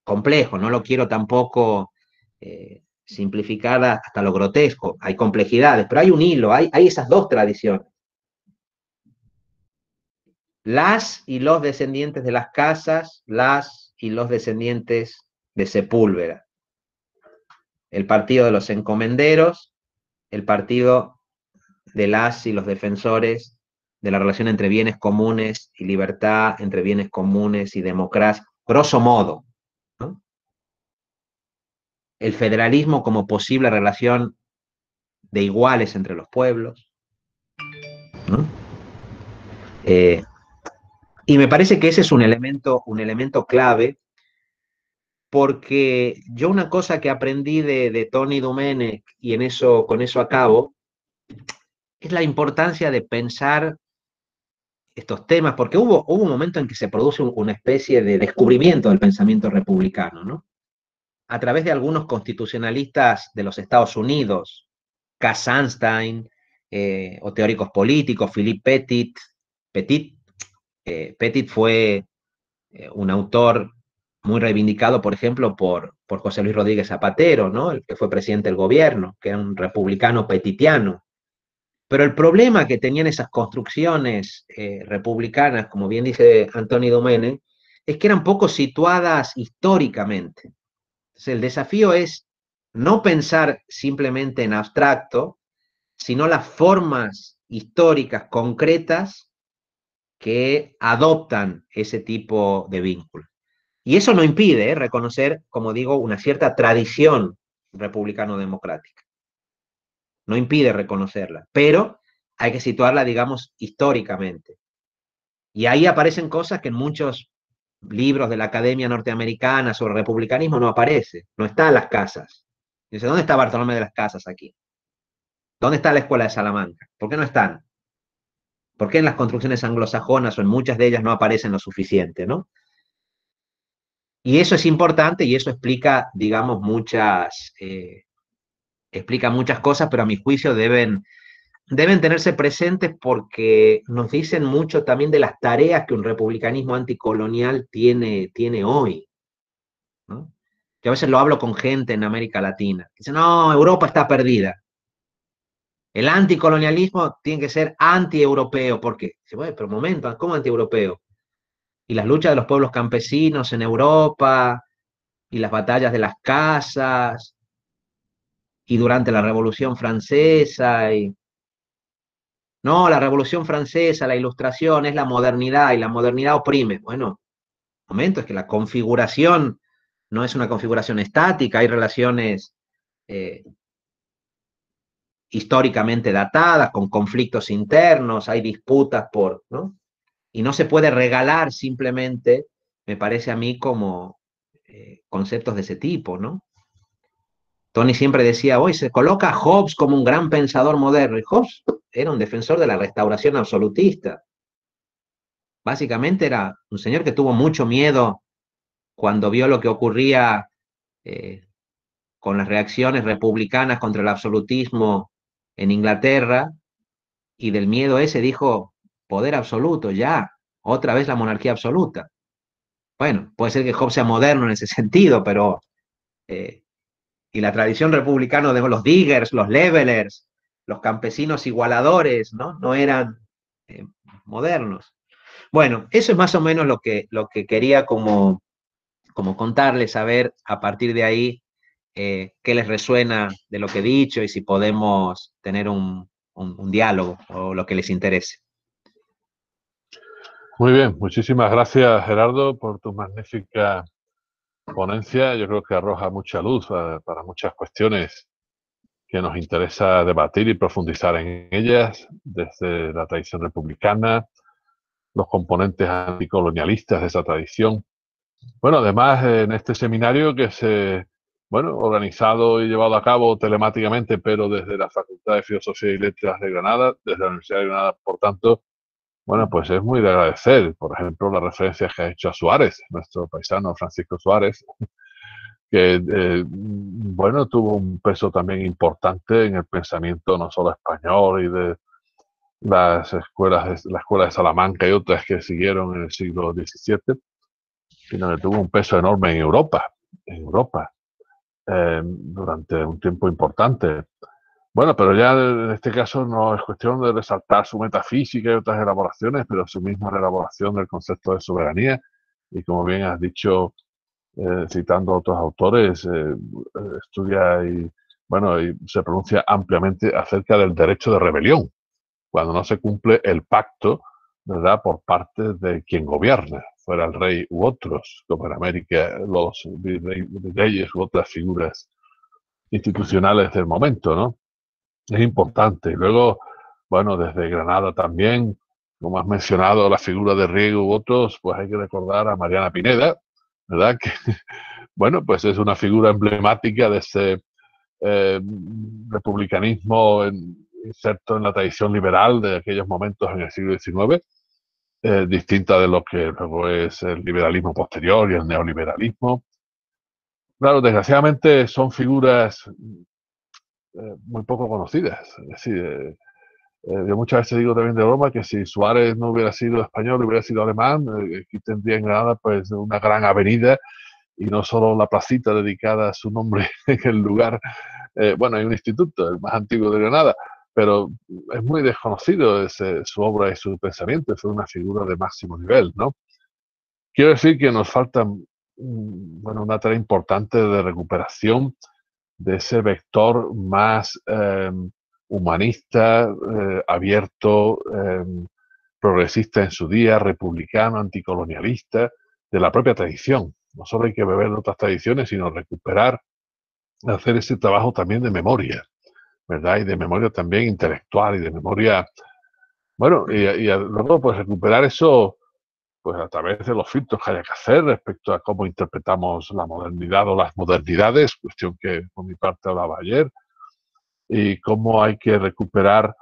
[SPEAKER 1] complejo, no lo quiero tampoco eh, simplificar hasta lo grotesco, hay complejidades, pero hay un hilo, hay, hay esas dos tradiciones. Las y los descendientes de las casas, las y los descendientes de Sepúlveda. El partido de los encomenderos, el partido de las y los defensores de la relación entre bienes comunes y libertad, entre bienes comunes y democracia, grosso modo. el federalismo como posible relación de iguales entre los pueblos. Eh, y me parece que ese es un elemento, un elemento clave, porque yo una cosa que aprendí de, Tony Domenech, y en eso, con eso acabo, es la importancia de pensar estos temas, porque hubo, hubo un momento en que se produce una especie de descubrimiento del pensamiento republicano, ¿no? A través de algunos constitucionalistas de los Estados Unidos, Cass Sunstein, eh, o teóricos políticos, Philippe Petit. Petit, eh, Petit fue eh, un autor muy reivindicado, por ejemplo, por, por José Luis Rodríguez Zapatero, ¿no? el que fue presidente del gobierno, que era un republicano petitiano. Pero el problema que tenían esas construcciones republicanas, como bien dice Antonio Domene, es que eran poco situadas históricamente. El desafío es no pensar simplemente en abstracto, sino las formas históricas concretas que adoptan ese tipo de vínculo. Y eso no impide ¿eh? reconocer, como digo, una cierta tradición republicano-democrática. No impide reconocerla, pero hay que situarla, digamos, históricamente. Y ahí aparecen cosas que en muchos libros de la Academia Norteamericana sobre republicanismo no aparece, no está en las casas. Dice, ¿dónde está Bartolomé de las Casas aquí? ¿Dónde está la escuela de Salamanca? ¿Por qué no están? ¿Por qué en las construcciones anglosajonas o en muchas de ellas no aparecen lo suficiente, no? Y eso es importante y eso explica, digamos, muchas, eh, explica muchas cosas, pero a mi juicio deben, deben tenerse presentes porque nos dicen mucho también de las tareas que un republicanismo anticolonial tiene, tiene hoy. ¿no? Yo a veces lo hablo con gente en América Latina. Dicen, no, Europa está perdida. El anticolonialismo tiene que ser anti-europeo. ¿Por qué? Dice, bueno, pero un momento, ¿cómo anti-europeo? Y las luchas de los pueblos campesinos en Europa, y las batallas de las casas, y durante la Revolución Francesa, y... No, la Revolución Francesa, la Ilustración, es la modernidad, y la modernidad oprime. Bueno, momento, es que la configuración no es una configuración estática, hay relaciones eh, históricamente datadas, con conflictos internos, hay disputas por, ¿no? Y no se puede regalar simplemente, me parece a mí, como eh, conceptos de ese tipo, ¿no? Tony siempre decía, hoy se coloca a Hobbes como un gran pensador moderno, y Hobbes era un defensor de la restauración absolutista. Básicamente era un señor que tuvo mucho miedo cuando vio lo que ocurría eh, con las reacciones republicanas contra el absolutismo en Inglaterra y del miedo ese dijo poder absoluto, ya, otra vez la monarquía absoluta. Bueno, puede ser que Hobbes sea moderno en ese sentido, pero... Eh, y la tradición republicana de los diggers, los levelers, los campesinos igualadores, ¿no? No eran eh, modernos. Bueno, eso es más o menos lo que, lo que quería como, como contarles, a ver a partir de ahí eh, qué les resuena de lo que he dicho y si podemos tener un, diálogo o lo que les interese.
[SPEAKER 2] Muy bien, muchísimas gracias Gerardo por tu magnífica ponencia. Yo creo que arroja mucha luz para, para muchas cuestiones que nos interesa debatir y profundizar en ellas, desde la tradición republicana, los componentes anticolonialistas de esa tradición. Bueno, además en este seminario que se bueno, organizado y llevado a cabo telemáticamente, pero desde la Facultad de Filosofía y Letras de Granada, desde la Universidad de Granada, por tanto, bueno, pues es muy de agradecer, por ejemplo, la referencia que ha hecho a Suárez, nuestro paisano Francisco Suárez, [LAUGHS] que, eh, bueno, tuvo un peso también importante en el pensamiento no solo español y de las escuelas, la escuela de Salamanca y otras que siguieron en el siglo XVII, sino que tuvo un peso enorme en Europa, en Europa. Eh, durante un tiempo importante. Bueno, pero ya en este caso no es cuestión de resaltar su metafísica y otras elaboraciones, pero su misma elaboración del concepto de soberanía. Y como bien has dicho, eh, citando a otros autores, eh, estudia y, bueno, y se pronuncia ampliamente acerca del derecho de rebelión, cuando no se cumple el pacto, ¿verdad?, por parte de quien gobierna fuera el rey u otros, como en América los reyes u otras figuras institucionales del momento, ¿no? Es importante. Y luego, bueno, desde Granada también, como has mencionado, la figura de Riego u otros, pues hay que recordar a Mariana Pineda, ¿verdad? [LAUGHS] Que, bueno, pues es una figura emblemática de ese eh, republicanismo inserto en la tradición liberal de aquellos momentos en el siglo XIX, eh, distinta de lo que luego es el liberalismo posterior y el neoliberalismo. Claro, desgraciadamente son figuras eh, muy poco conocidas. Es decir, eh, yo muchas veces digo también de Roma que si Suárez no hubiera sido español, hubiera sido alemán, aquí tendría en Granada pues una gran avenida y no solo la placita dedicada a su nombre [LAUGHS] en el lugar. bueno, hay un instituto, el más antiguo de Granada, pero es muy desconocido su obra y su pensamiento, es una figura de máximo nivel, ¿no? Quiero decir que nos falta mm, bueno, una tarea importante de recuperación de ese vector más em, humanista, eh, abierto, em, progresista en su día, republicano, anticolonialista, de la propia tradición. No solo hay que beber de otras tradiciones, sino recuperar, hacer ese trabajo también de memoria ¿verdad? Y de memoria también intelectual y de memoria, bueno, y, luego pues recuperar eso pues a través de los filtros que haya que hacer respecto a cómo interpretamos la modernidad o las modernidades, cuestión que por mi parte hablaba ayer, y cómo hay que recuperar,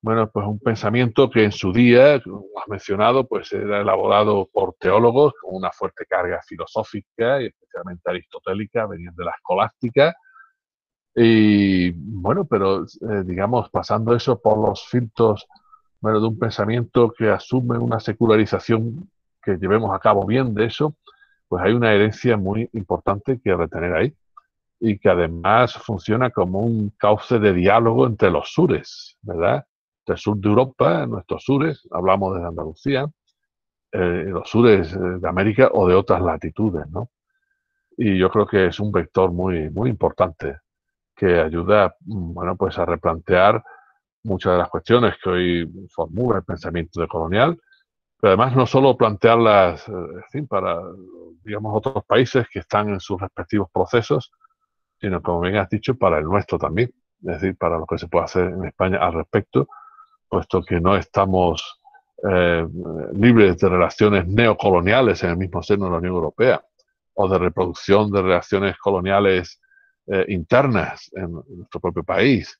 [SPEAKER 2] bueno, pues un pensamiento que en su día, como has mencionado, pues era elaborado por teólogos con una fuerte carga filosófica y especialmente aristotélica, venían de la escolástica, y bueno, pero eh, digamos, pasando eso por los filtros bueno, de un pensamiento que asume una secularización que llevemos a cabo bien de eso, pues hay una herencia muy importante que retener ahí y que además funciona como un cauce de diálogo entre los sures, ¿verdad? El sur de Europa, nuestros sures, hablamos de Andalucía, eh, los sures eh, de América o de otras latitudes, ¿no? Y yo creo que es un vector muy, muy importante que ayuda mm, bueno, pues a replantear muchas de las cuestiones que hoy formula el pensamiento de colonial, pero además no solo plantearlas eh, para digamos, otros países que están en sus respectivos procesos, sino, como bien has dicho, para el nuestro también, es decir, para lo que se puede hacer en España al respecto, puesto que no estamos eh, libres de relaciones neocoloniales en el mismo seno de la Unión Europea, o de reproducción de relaciones coloniales eh, internas en, nuestro propio país,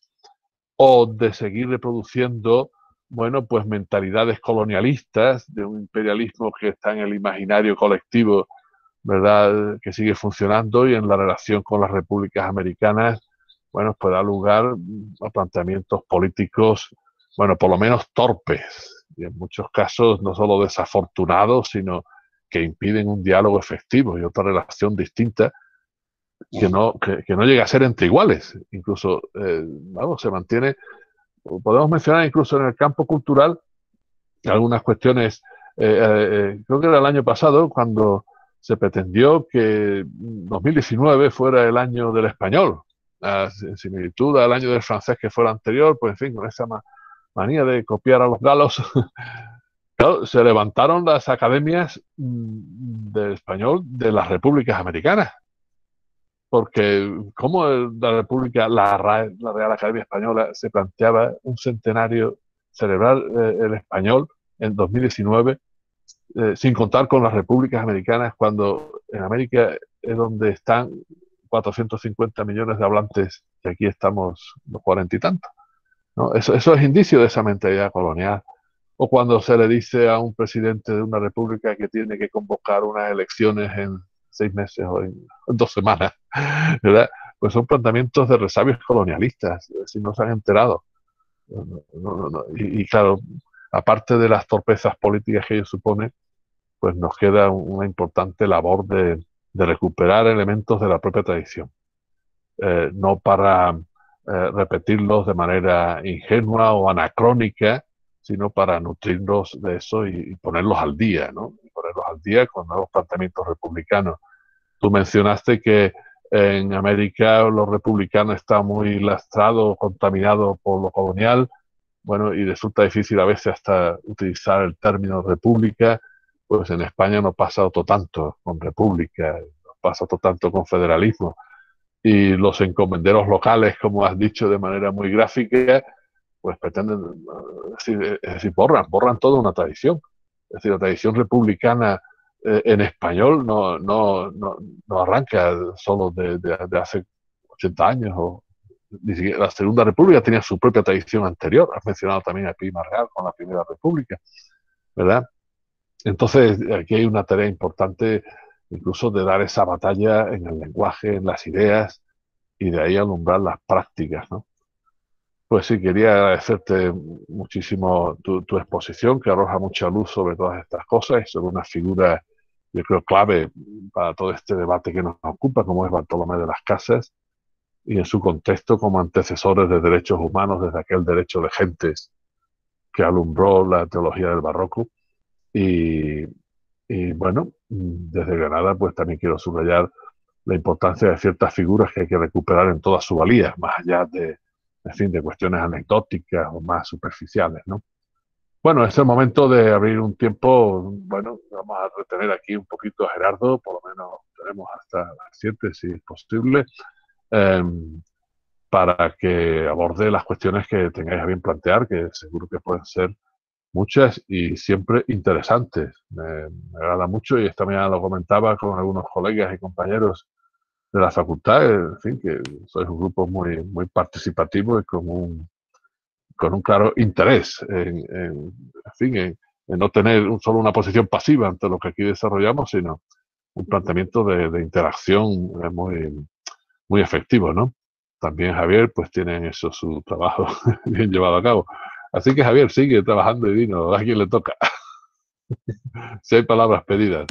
[SPEAKER 2] o de seguir reproduciendo, bueno, pues mentalidades colonialistas de un imperialismo que está en el imaginario colectivo, ¿verdad?, que sigue funcionando y en la relación con las repúblicas americanas, bueno, pues da lugar a planteamientos políticos, bueno, por lo menos torpes, y en muchos casos no solo desafortunados, sino que impiden un diálogo efectivo y otra relación distinta que no, que, no llega a ser entre iguales. Incluso, eh, vamos, se mantiene, podemos mencionar incluso en el campo cultural algunas cuestiones, eh, eh, creo que era el año pasado cuando se pretendió que 2019 fuera el año del español, en similitud al año del francés que fue el anterior, pues en fin, con esa manía de copiar a los galos. [LAUGHS] se levantaron las academias mm, del español de las repúblicas americanas porque como la República, la, Real Academia Española se planteaba un centenario celebrar eh, el español en 2019 eh, sin contar con las repúblicas americanas cuando en América es donde están 450 millones de hablantes y aquí estamos los cuarenta y tantos. ¿no? Eso, eso es indicio de esa mentalidad colonial. O cuando se le dice a un presidente de una república que tiene que convocar unas elecciones en seis meses o en dos semanas, ¿verdad? Pues son planteamientos de resabios colonialistas, si no se han enterado. y, claro, aparte de las torpezas políticas que ellos suponen, pues nos queda una importante labor de, recuperar elementos de la propia tradición. Eh, no para eh, repetirlos de manera ingenua o anacrónica, sino para nutrirnos de eso y, ponerlos al día, ¿no? ponerlos al día con nuevos planteamientos republicanos. Tú mencionaste que en América los republicanos están muy lastrados, contaminados por lo colonial, bueno, y resulta difícil a veces hasta utilizar el término república, pues en España no pasa otro tanto con república, no pasa otro tanto con federalismo. y los encomenderos locales, como has dicho de manera muy gráfica, pues pretenden, es decir, borran, borran toda una tradición. Es decir, la tradición republicana eh, en español no, no, no, arranca solo de, hace 80 años o la Segunda República tenía su propia tradición anterior. Has mencionado también a Prima Real con la Primera República, ¿verdad? Entonces, aquí hay una tarea importante incluso de dar esa batalla en el lenguaje, en las ideas y de ahí alumbrar las prácticas, ¿no? Pues sí, quería agradecerte muchísimo tu, exposición, que arroja mucha luz sobre todas estas cosas y sobre una figura, yo creo, clave para todo este debate que nos ocupa, como es Bartolomé de las Casas, y en su contexto como antecesores de derechos humanos desde aquel derecho de gentes que alumbró la teología del barroco. Y, y bueno, desde Granada, pues también quiero subrayar la importancia de ciertas figuras que hay que recuperar en toda su valía, más allá de, en fin, de cuestiones anecdóticas o más superficiales, ¿no? Bueno, es el momento de abrir un tiempo, bueno, vamos a retener aquí un poquito a Gerardo, por lo menos tenemos hasta las 7 si es posible, em, para que aborde las cuestiones que tengáis a bien plantear, que seguro que pueden ser muchas y siempre interesantes. Me, agrada mucho y esta mañana lo comentaba con algunos colegas y compañeros de la facultad, en fin, que sois un grupo muy, muy participativo y con un, con un claro interés en, en, fin, en, no tener solo una posición pasiva ante lo que aquí desarrollamos, sino un planteamiento de, de interacción muy, muy efectivo, ¿no? También Javier, pues tiene eso su trabajo [LAUGHS] bien llevado a cabo. Así que Javier, sigue trabajando y vino, a quien le toca. [LAUGHS] si hay palabras pedidas.